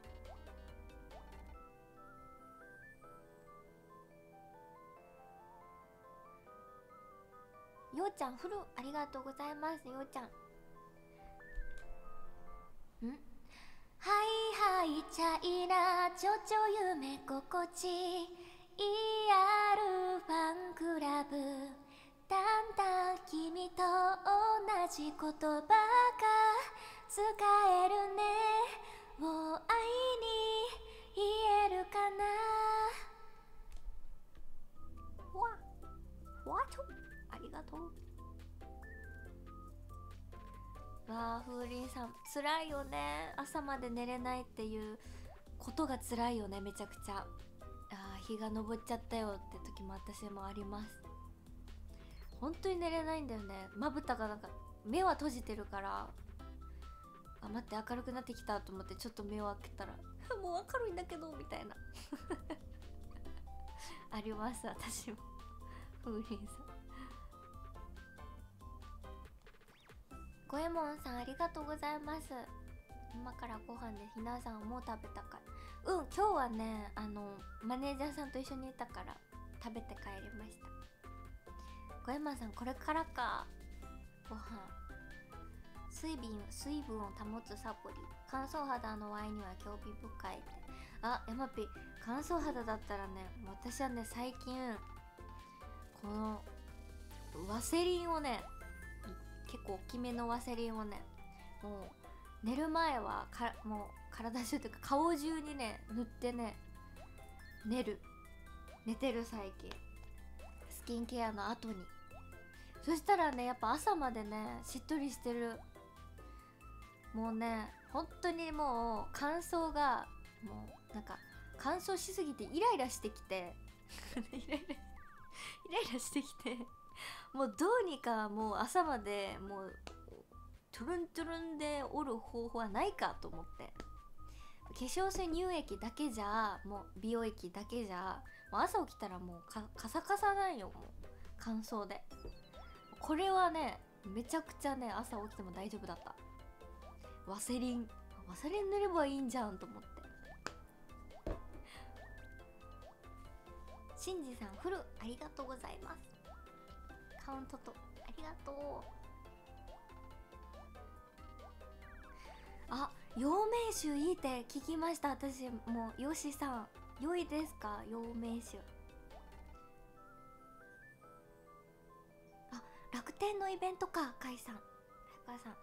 ようちゃんフルありがとうございます。ようちゃん。ん？はいはいチャイナちょちょ夢心地。ER ファンクラブ。だんだん君と同じ言葉が使えるね。を愛に言えるかな。わわちょがとう。わあ風鈴さん。辛いよね。朝まで寝れないっていうことが辛いよねめちゃくちゃ。あ日が昇っちゃったよって時も私もあります。本当に寝れないんだよね。まぶたがなんか目は閉じてるから。あ待って明るくなってきたと思ってちょっと目を開けたらもう明るいんだけどみたいな。あります私も。風鈴さん。五右衛門さんありがとうございます。今からご飯でひなさんもう食べたから。うん今日はねあのマネージャーさんと一緒にいたから食べて帰りました。五右衛門さんこれからか。ご飯。水分水分を保つサプリ。乾燥肌のワインには興味深い。あヤマピ乾燥肌だったらね私はね最近このワセリンをね結構大きめのワセリンをねもう寝る前はかもう体中というか顔中にね塗ってね寝る。寝てる最近。スキンケアの後に。そしたらねやっぱ朝までねしっとりしてる。もうね本当にもう乾燥がもうなんか乾燥しすぎてイライラしてきて。イライライライラしてきて。もうどうにかもう朝までもうトゥルントゥルンでおる方法はないかと思って。化粧水乳液だけじゃもう美容液だけじゃもう朝起きたらもうかカサカサなんよもう乾燥で。これはねめちゃくちゃね朝起きても大丈夫だった。ワセリン。ワセリン塗ればいいんじゃんと思って。しんじさんフルありがとうございます。カウントと。ありがとう。あ陽明酒いいって聞きました。私もうよしさん良いですか？陽明酒。あ楽天のイベントかかいさん。かいさん。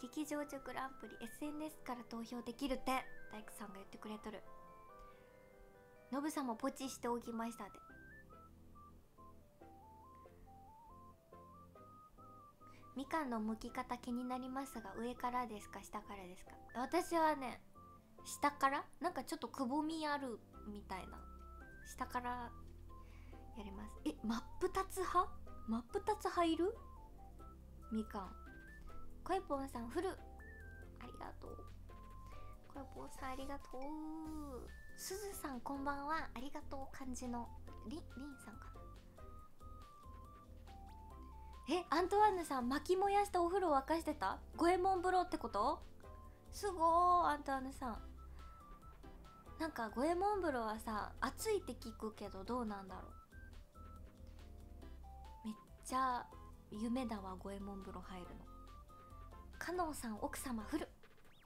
劇場中グランプリ SNS から投票できるって大工さんが言ってくれとる。ノブさんもポチしておきましたって。みかんの剥き方気になりますが上からですか？下からですか？私はね下から？なんかちょっとくぼみあるみたいな。下からやります。え真っ二つ派？真っ二つ入る？みかん。こいぽんさんフルありがとう。こいぽんさんありがとう。すずさんこんばんは。ありがとう。漢字のりりんさんかな。えアントワーヌさん巻き燃やしてお風呂沸かしてた？五右衛門風呂ってこと？すごーアントワーヌさん。なんか五右衛門風呂はさ暑いって聞くけどどうなんだろう？めっちゃ夢だわ五右衛門風呂入るの。かのんさん奥様フル。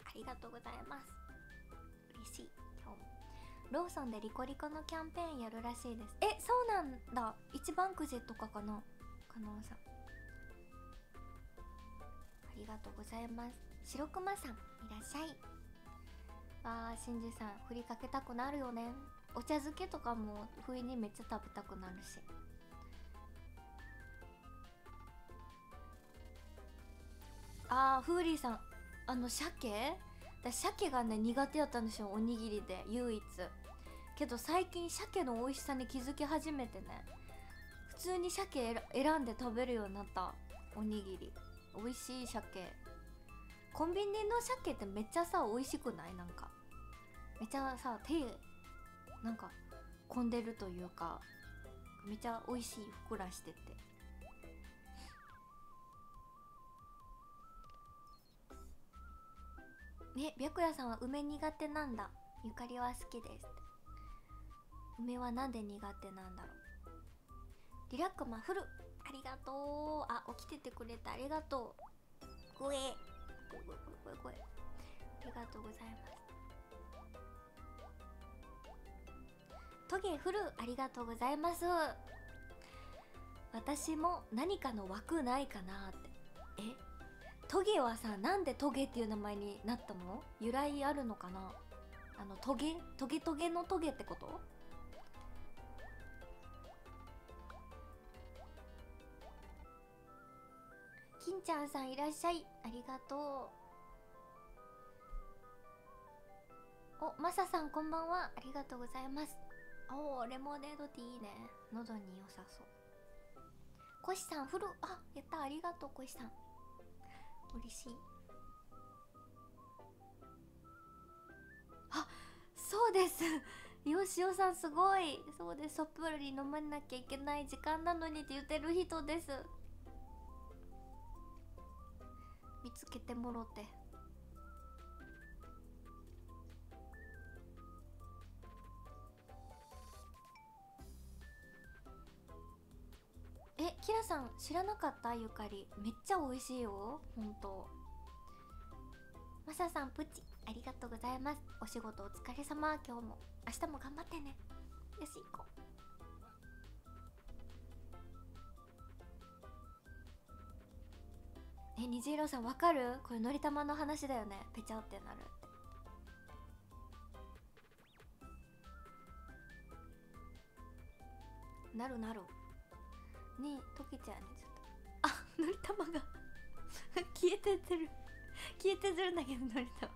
ありがとうございます。嬉しい。今日もローソンでリコリコのキャンペーンやるらしいです。えそうなんだ。一番くじとかかな？かのんさん。りがとうございます。白熊さんいらっしゃい。あーしんじさんふりかけたくなるよね。お茶漬けとかも不意にめっちゃ食べたくなるし。あーフーリーさんあの鮭？だ鮭がね苦手やったんですよおにぎりで唯一。けど最近鮭の美味しさに気づき始めてね。普通に鮭選んで食べるようになったおにぎり。美味しい鮭。コンビニの鮭ってめっちゃさ美味しくない？なんか。めっちゃさ手なんか込んでるというかめっちゃ美味しいふくらしてて。ね白夜さんは梅苦手なんだ。ゆかりは好きです。梅はなんで苦手なんだろう？リラックマフル。ありがとう。あ起きててくれてありがとう。ごえごえごえごえありがとうございます。トゲフルありがとうございます。私も何かの枠ないかなって。え？トゲはさなんでトゲっていう名前になったの？由来あるのかな？あのトゲ？トゲトゲのトゲってこと？ちゃんさんいらっしゃい。ありがとう。おマサさんこんばんは。ありがとうございます。おーレモネードティーいいね。喉に良さそう。コシさんフルあやった。ありがとうコシさん。嬉しい。あそうです。よしおさんすごい。そうです。そっぷり飲まなきゃいけない時間なのにって言ってる人です。見つけてもろて。えキラさん知らなかった？ゆかり。めっちゃ美味しいよ。ほんとマサさんプチ。ありがとうございます。お仕事お疲れ様。今日も明日も頑張ってね。よし行こう。え虹色さんわかる？これのりたまの話だよね。ペチャってなるって。なるなる。に溶けちゃうねちょっと。あのりたまが。消えてってる。消えてってるんだけどのりたま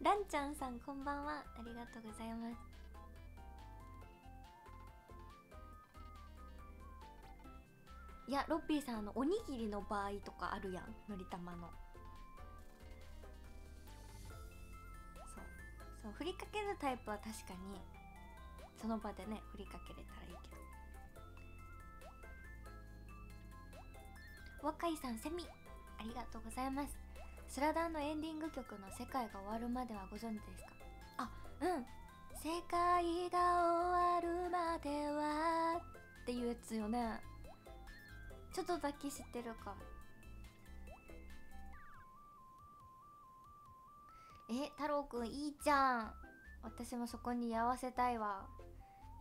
ランちゃんさんこんばんは。ありがとうございます。いやロッピーさんあのおにぎりの場合とかあるやん。のりたまの。そう。そう振りかけるタイプは確かにその場でね振りかけれたらいいけど。若井さんセミ。ありがとうございます。スラダンのエンディング曲の「世界が終わるまで」はご存知ですか？あうん「世界が終わるまでは」っていうやつよね。ちょっとだけ知ってるかも。え太郎くんいいじゃん。私もそこに居合わせたいわ。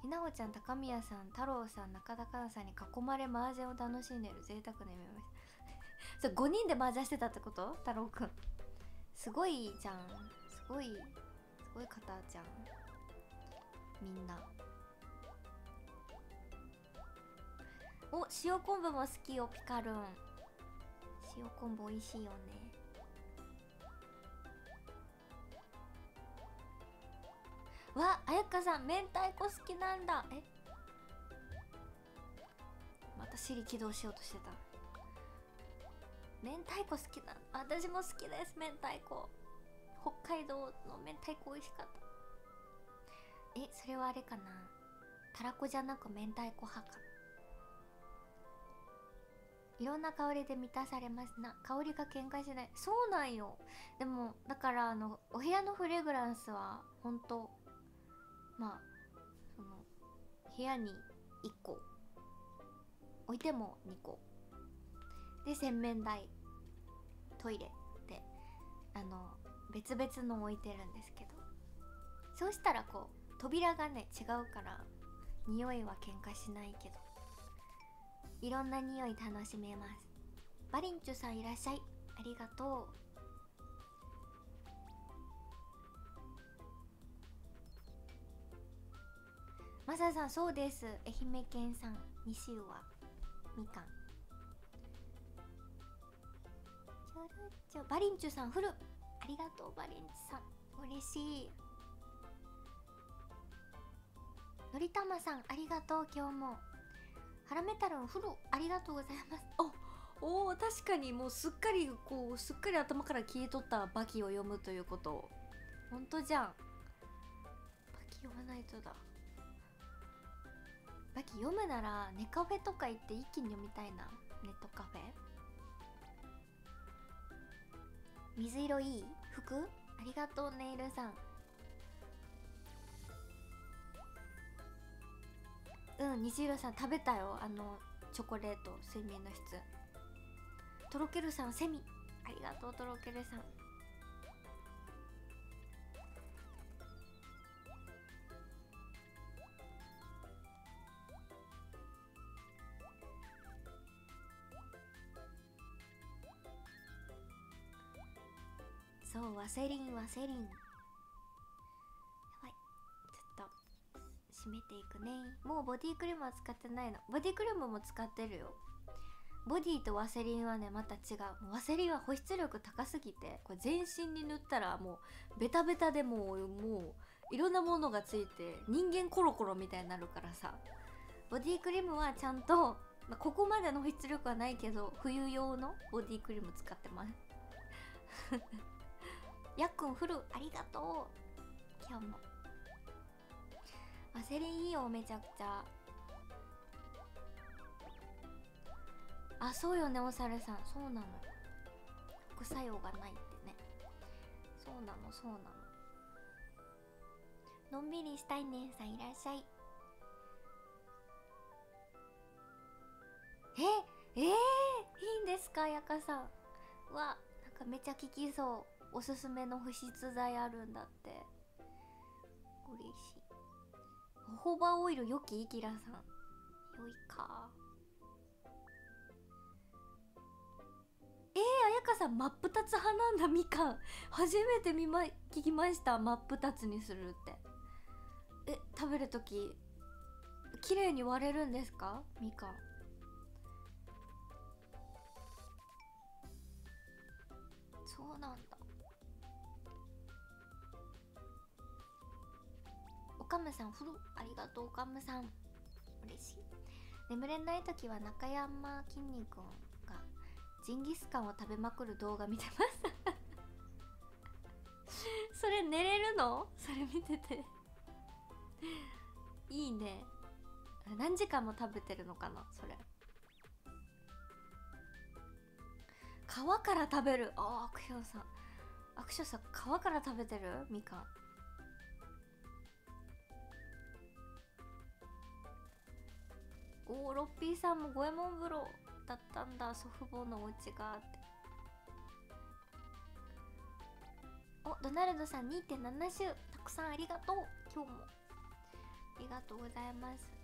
ひなほちゃん高宮さん太郎さん中田香菜さんに囲まれ麻雀を楽しんでる。贅沢な夢を それ5人で麻雀してたってこと？太郎くん。すごいいいじゃん。すごいすごい方じゃん。みんな。お塩昆布も好きよピカルン。塩昆布美味しいよね。わあやかさん明太子好きなんだ。え？また尻起動しようとしてた。明太子好きな私も好きです明太子。北海道の明太子美味しかった。えそれはあれかな？たらこじゃなく明太子派か。ないろんな香りで満たされますな。香りが喧嘩しない。そうなんよ。でもだからあのお部屋のフレグランスは本当まあその部屋に1個置いても2個。で洗面台トイレってあの別々の置いてるんですけど。そうしたらこう扉がね違うから匂いは喧嘩しないけど。いろんな匂い楽しめます。バリンチュさんいらっしゃい。ありがとう。マサさんそうです。愛媛県産西はみかん。ちょろちょ。バリンチュさんフル。ありがとうバリンチュさん。嬉しい。のりたまさんありがとう今日も。ラメタルンフルありがとうございます。おお確かにもうすっかりこうすっかり頭から消えとったバキを読むということ。ほんとじゃん。バキ読まないとだ。バキ読むならネカフェとか行って一気に読みたいな。ネットカフェ。水色いい。服？ありがとうネイルさんうん虹色さん食べたよ。あのチョコレート睡眠の質。とろけるさんセミ。ありがとうとろけるさん。そうワセリンワセリン。締めていくね。もうボディクリームは使ってないの。ボディクリームも使ってるよ。ボディとワセリンはねまた違う。うワセリンは保湿力高すぎてこれ全身に塗ったらもうベタベタでもうもういろんなものがついて人間コロコロみたいになるからさ。ボディクリームはちゃんと、まあ、ここまでの保湿力はないけど冬用のボディクリーム使ってます。やっくんフルありがとう。今日も。ワセリンいいよめちゃくちゃ。あそうよねお猿さん。そうなの。副作用がないってね。そうなのそうなの。のんびりしたいねんさんいらっしゃい。ええー、いいんですかやかさん。わなんかめっちゃ効きそう。おすすめの保湿剤あるんだって。嬉しいホホバオイル良きイキラさん。良いか。えー、あやかさん真っ二つ派なんだみかん初めて見ま聞きました。真っ二つにするって。え食べるとき綺麗に割れるんですかみかんおかむさんフルありがとうおかむさん。嬉しい。眠れない時は中山きんに君がジンギスカンを食べまくる動画見てます。それ寝れるの？それ見てて。いいね。何時間も食べてるのかな？それ。皮から食べる。ああアクションさん。アクションさん皮から食べてる？みかん。おおロッピーさんも五右衛門風呂だったんだ。祖父母のお家がって。おドナルドさん2.7周。たくさんありがとう。今日も。ありがとうございます。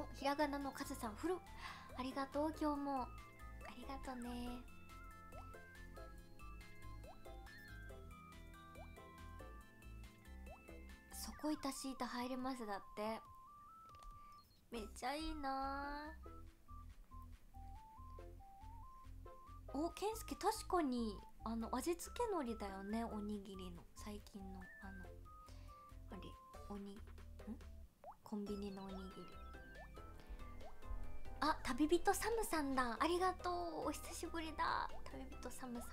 おひらがなのカズさん風呂ありがとう今日も。ありがとうね。そこいたシート入れますだって。めっちゃいいな。お健介確かにあの味付け海苔だよねおにぎりの。最近のあのあれおにん？コンビニのおにぎり。あ旅人サムさんだ。ありがとう。お久しぶりだ。旅人サムさん。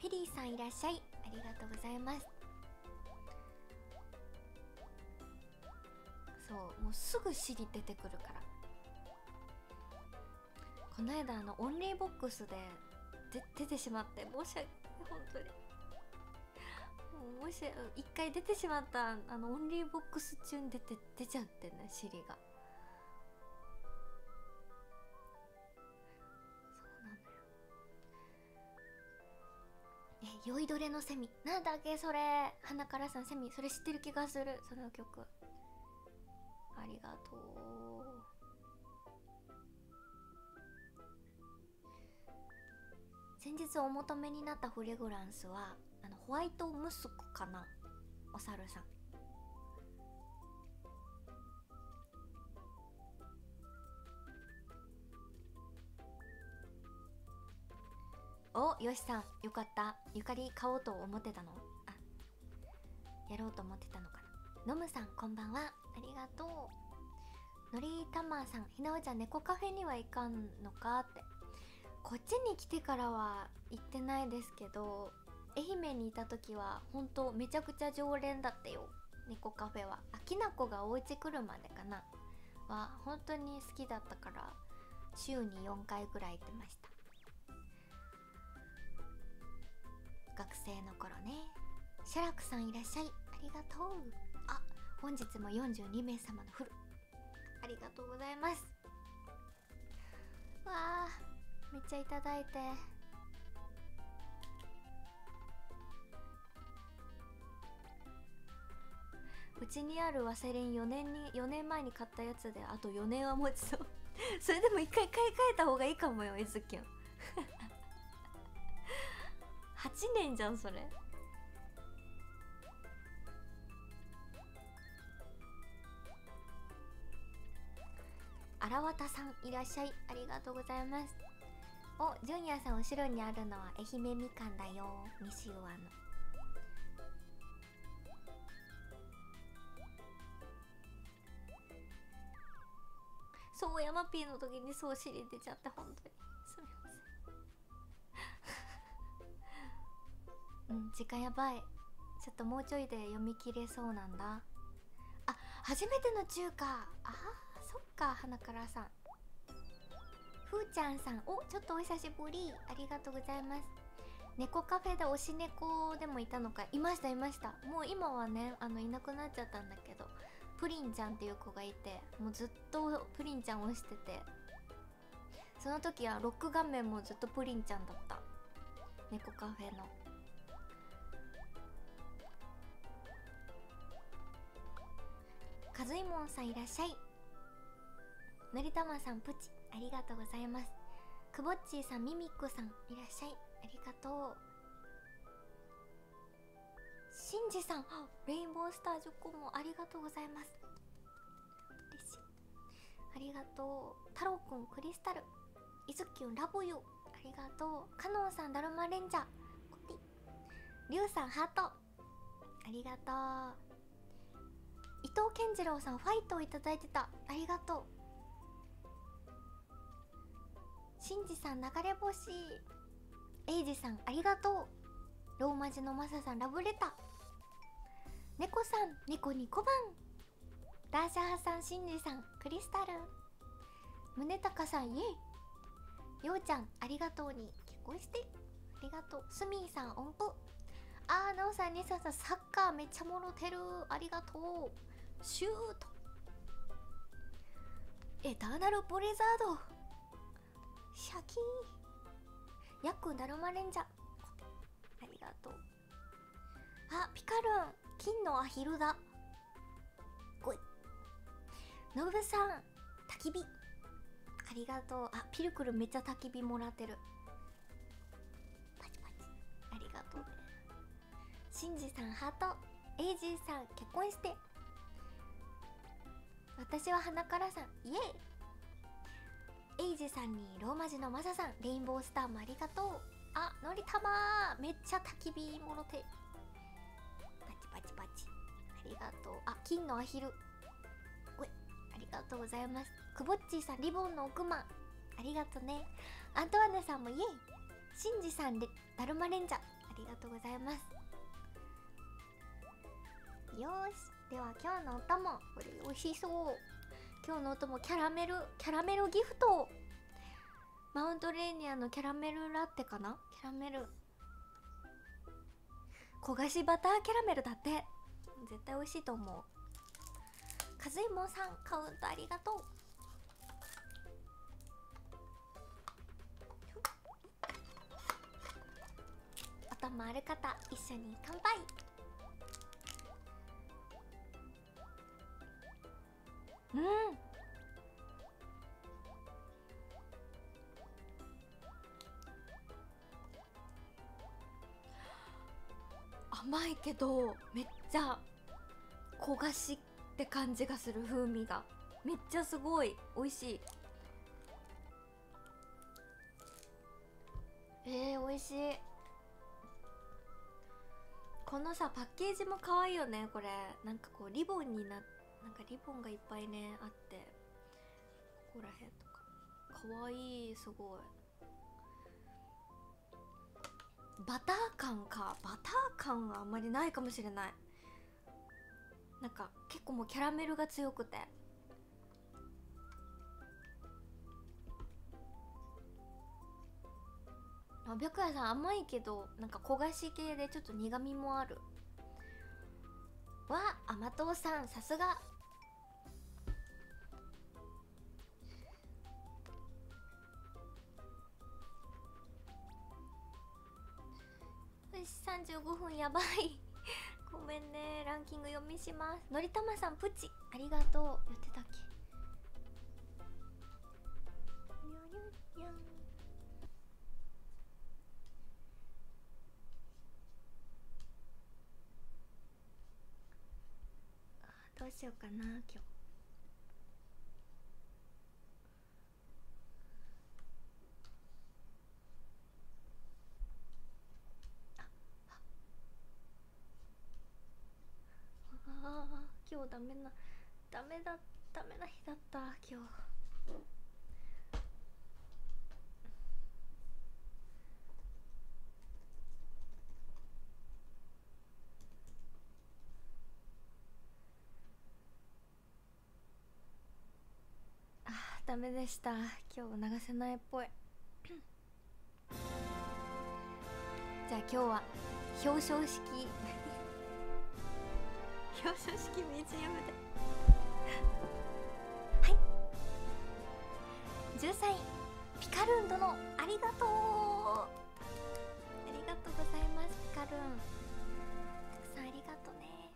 ペリーさんいらっしゃい。ありがとうございます。そうもうすぐ尻出てくるから。この間あのオンリーボックスでで出てしまって申し訳本当に。もうもし一回出てしまったあのオンリーボックス中に出て出ちゃってね尻が。酔いどれのセミ？なんだっけそれ。花からさんセミ。それ知ってる気がする。その曲。ありがとう。先日お求めになったフレグランスはあのホワイトムスクかな？お猿さん。およしさんよかった。ゆかり買おうと思ってたの？あやろうと思ってたのかな。のむさんこんばんは。ありがとう。のりたまさんひなおちゃん猫カフェには行かんのかって。こっちに来てからは行ってないですけど愛媛にいた時は本当めちゃくちゃ常連だったよ。猫カフェは。あきなこがお家来るまでかな。は本当に好きだったから週に4回ぐらい行ってました。生の頃ね。シャラクさんいらっしゃい。ありがとう。あ本日も42名様のフル。ありがとうございます。わあめっちゃいただいて。うちにあるワセリン4年に4年前に買ったやつであと4年は持ちそう。それでも一回買い替えた方がいいかもよえずきゅん8年じゃんそれ。荒綿さんいらっしゃい。ありがとうございます。おジュニアさん後ろにあるのは愛媛みかんだよ。西浦の。そうヤマピーの時にそう尻出ちゃって本当に。うん時間やばい。ちょっともうちょいで読み切れそうなんだ。あ初めての中華。あそっか花からさん。ふーちゃんさん。おちょっとお久しぶり。ありがとうございます。猫カフェで推し猫でもいたのか。いましたいました。もう今はねあのいなくなっちゃったんだけど。プリンちゃんっていう子がいてもうずっとプリンちゃんをしてて。その時はロック画面もずっとプリンちゃんだった。猫カフェの。かずいもんさんいらっしゃい。のりたまさんプチ。ありがとうございます。くぼっちーさんミミックさんいらっしゃい。ありがとう。しんじさんレインボースター10個もありがとうございます。嬉しい。ありがとう。太郎くんクリスタル。いずきゅんラボユありがとう。かのんさんだるまレンジャー。コティりゅうさんハート。ありがとう。藤健次郎さんファイトをいただいてた。ありがとう。しんじさん流れ星。エイジさんありがとう。ローマ字のマサさんラブレター。猫さん猫に小判。ラーシャハさんシンジさんクリスタル。宗隆さんイエイ。ようちゃんありがとうに結婚して。ありがとう。スミーさん音符。あーなおさんにささんサッカーめっちゃもろてる。ありがとう。シュート。エターナルボレザード。シャキーヤックダルマレンジャーありがとう。あピカルン。金のアヒルだ。ごい。ノブさん。焚き火。ありがとう。あピルクルめっちゃ焚き火もらってる。パチパチ。ありがとう。シンジさんハート。エイジーさん結婚して。私は花からさんイエイ。エイジさんにローマ字のマサさんレインボースターもありがとう。あのりたまめっちゃ焚き火もろて。パチパチパチ。ありがとう。あ金のアヒル。おいありがとうございます。くぼっちーさんリボンの奥間ありがとうね。アントワネさんもイエイ。シンジさんでだるまレンジャー。ありがとうございます。よし。では今日のお供これ美味しそう。今日のお供キャラメルキャラメルギフト。マウントレーニアのキャラメルラテかな？キャラメル。焦がしバターキャラメルだって。絶対美味しいと思う。かずいもんさんカウントありがとう。頭ある方一緒に乾杯。うん。甘いけどめっちゃ焦がしって感じがする風味が。めっちゃすごい美味しい。えー、美味しい。このさパッケージも可愛いよねこれ。なんかこうリボンになってなんかリボンがいっぱいねあってここら辺とか。可愛いすごい。バター感か。バター感はあんまりないかもしれない。なんか結構もうキャラメルが強くて。白夜さん甘いけどなんか焦がし系でちょっと苦みもある。わ甘党さんさすが。35分やばい。ごめんね。ランキング読みします。のりたまさんプチ。ありがとう。言ってたっけ？にゃにゃにゃどうしようかな今日ああ今日ダメなダメだダメな日だった今日。あダメでした。今日流せないっぽい。じゃあ今日は表彰式。表彰式 BGM で。はい。13位ピカルン殿ありがとう。ありがとうございますピカルン。たくさんありがとうね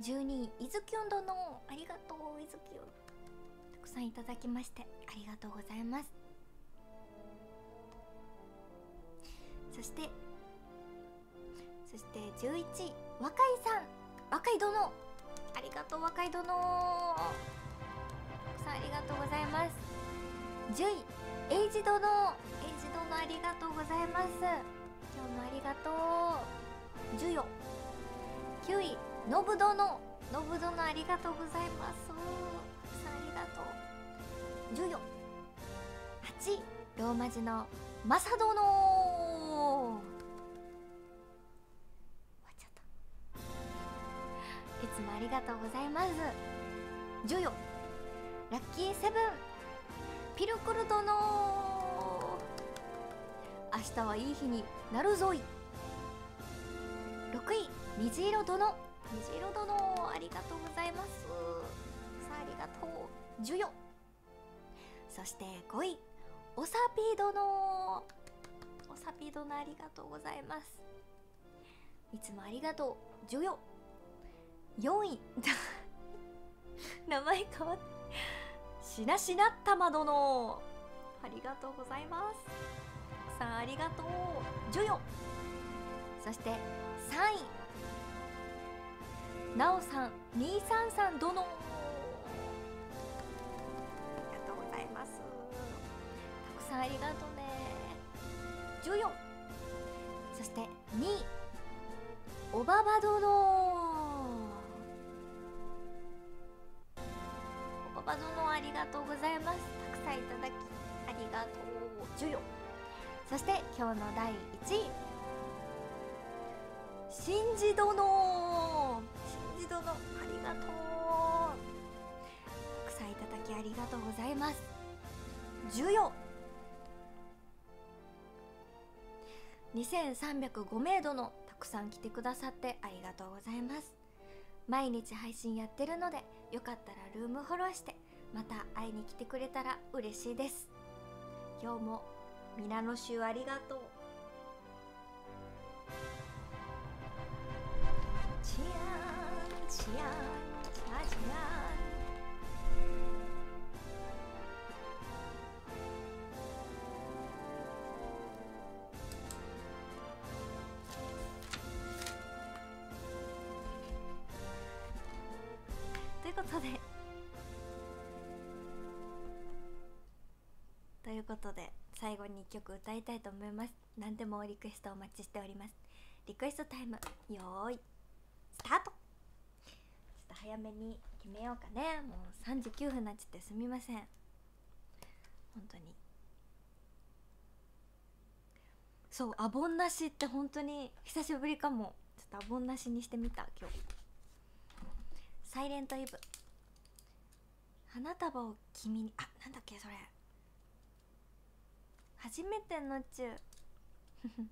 12位イズキュン殿ありがとうイズキュンたくさんいただきましてありがとうございます。そしてそして11位若井さん。若い殿。ありがとう若い殿。さんありがとうございます。10位エイジ殿。エイジ殿ありがとうございます。今日もありがとう。10よ9位のぶどののぶどのありがとうございます。さんありがとう。10よ8位ローマ字のマサドありがとうございます。10よラッキーセブンピルクル殿。明日はいい日になるぞい。6位虹色殿。虹色殿ありがとうございます。さあありがとう。10よそして5位おさぴー殿。おさぴー殿ありがとうございます。いつもありがとう。10よ4位 名前変わってしなしなったま殿ありがとうございます。さんありがとう。ジョヨそして3位なおさん233殿ありがとうございます。たくさんありがとうね。ジョヨそして2位おばば殿おばば殿ありがとうございます。たくさんいただきありがとう。ジョヨそして今日の第1位。新次殿。新次殿ありがとう。たくさんいただきありがとうございます。授与2305名殿たくさん来てくださってありがとうございます。毎日配信やってるのでよかったらルームフォローしてまた会いに来てくれたら嬉しいです。今日も皆の衆ありがとう。チアンチアン。最後に1曲歌いたいと思います。何でもリクエストお待ちしております。リクエストタイムよーいスタート。ちょっと早めに決めようかね。もう39分になっちゃってすみません。本当に。そうアボンなしって本当に久しぶりかも。ちょっとアボンなしにしてみた今日。サイレントイブ。花束を君にあなんだっけそれ。初めてのチュ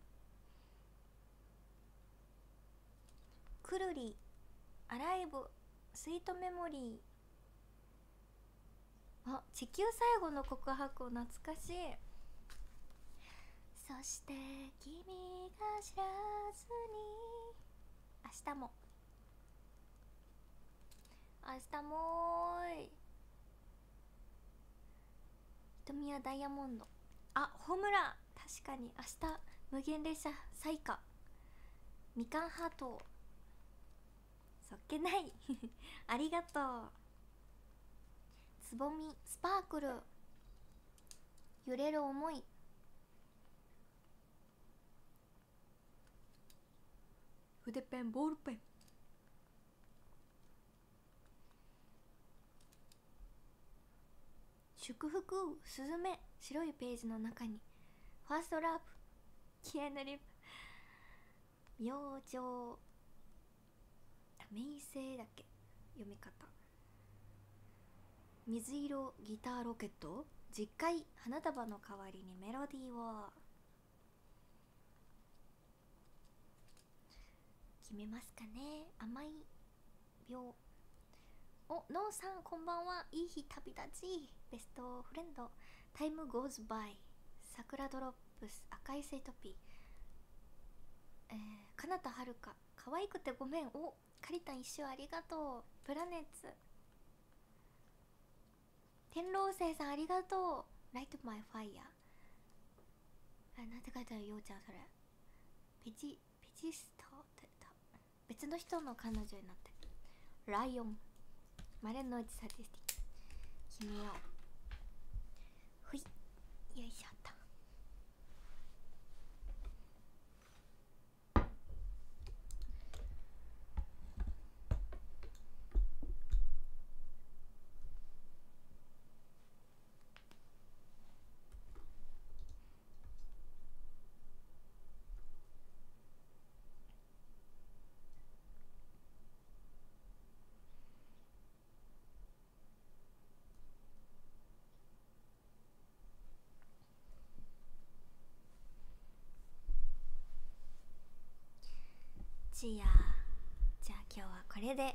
くるり。アライブ。スイートメモリー。あ地球最後の告白懐かしい。そして君が知らずに。明日も。明日もーい。瞳はダイヤモンド。あホムラ確かに。明日無限列車最下。みかんハート。そっけない。ありがとう。つぼみ。スパークル。揺れる思い。筆ペン。ボールペン。祝福。スズメ白いページの中にファーストラブキアヌリップ明星明星だっけ？読み方。水色ギターロケット？実回花束の代わりにメロディーを。決めますかね。甘い秒おノーさんこんばんは。いい日旅立ち。ベストフレンド。タイムゴーズバイ桜ドロップス赤いセイトピーえー、かなたはるか可愛くてごめんおかりたん一生ありがとう。プラネッツ天狼星さんありがとう。ライトマイファイヤーあなんて書いてあるようちゃんそれ。ペジペジスターってた。別の人の彼女になってライオン。マレノイチサティスティ決めようしいやじゃあ今日はこれで。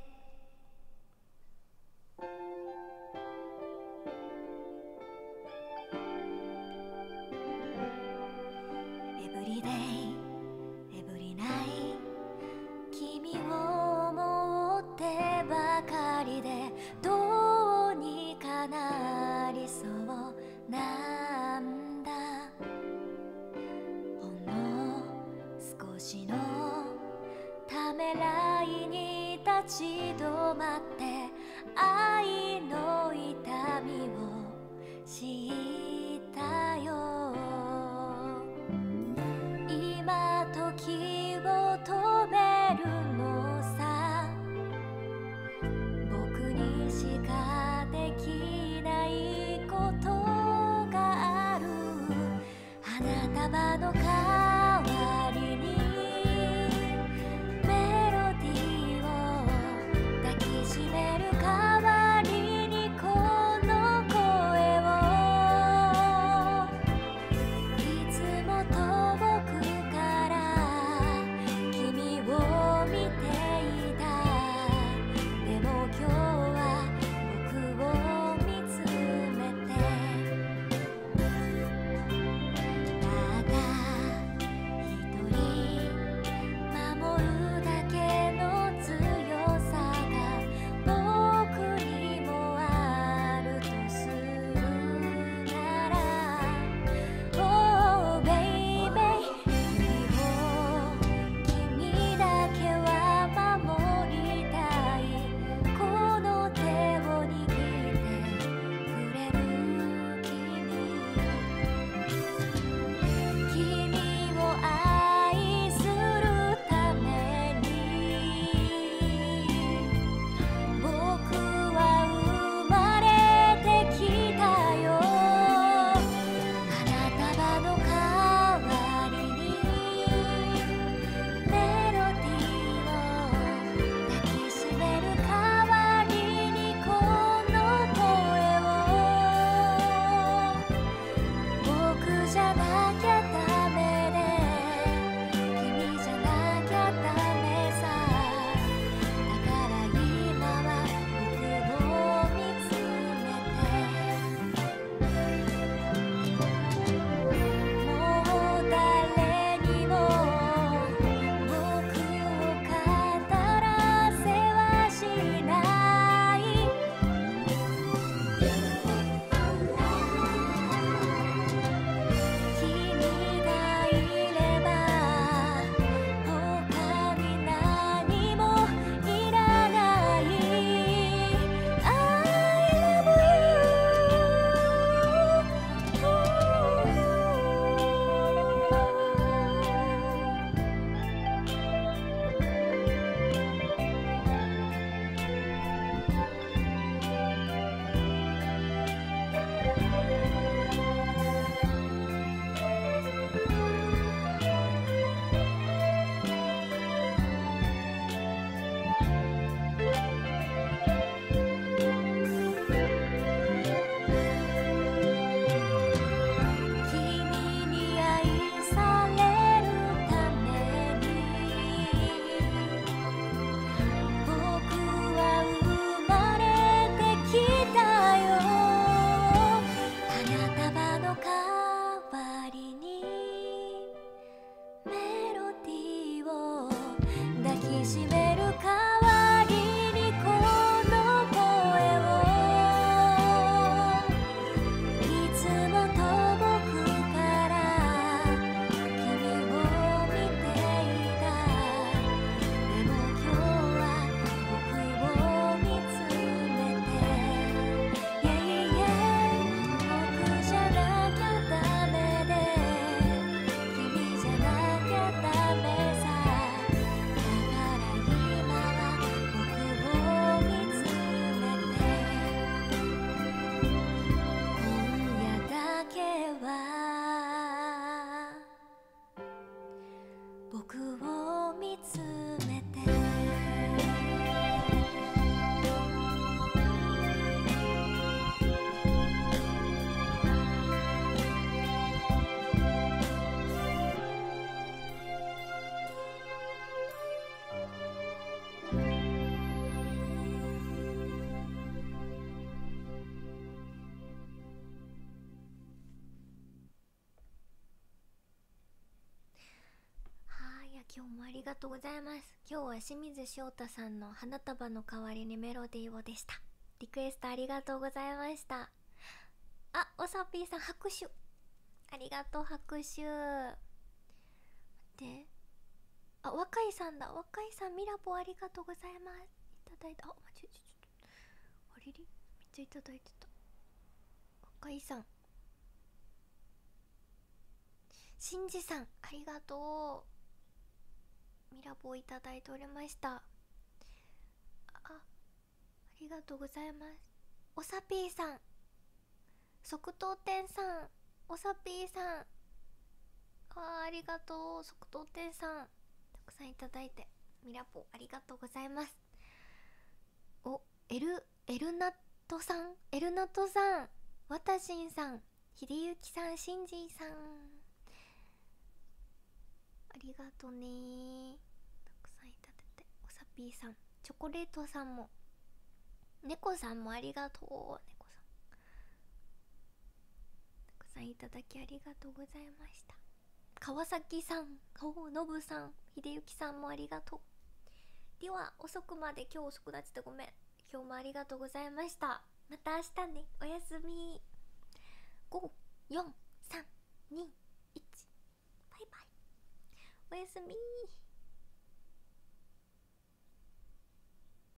今日もありがとうございます。今日は清水翔太さんの花束の代わりにメロディーをでした。リクエストありがとうございました。あおさぴーさん拍手。ありがとう拍手。待って。あ若いさんだ。若いさんミラボありがとうございます。いただいた。あ待ちちょちょあれれ？めっちゃいただいてた。若いさん。しんじさんありがとう。ミラボをいただいておりました。あありがとうございます。おさぴーさん。即答店さん。おさぴーさん。あありがとう。即答店さん。たくさんいただいて。ミラポありがとうございます。おエルエルナットさん。エルナットさん。わたしんさん。ひでゆきさん。しんじいさん。りがとね。たくさんいただいて。おさぴーさん。チョコレートさんも。猫さんもありがとう。猫さん。たくさんいただきありがとうございました。川崎さん。おのぶさん。秀幸さんもありがとう。では遅くまで今日遅くなっちゃってごめん。今日もありがとうございました。また明日ね。おやすみ。54321 Where's me?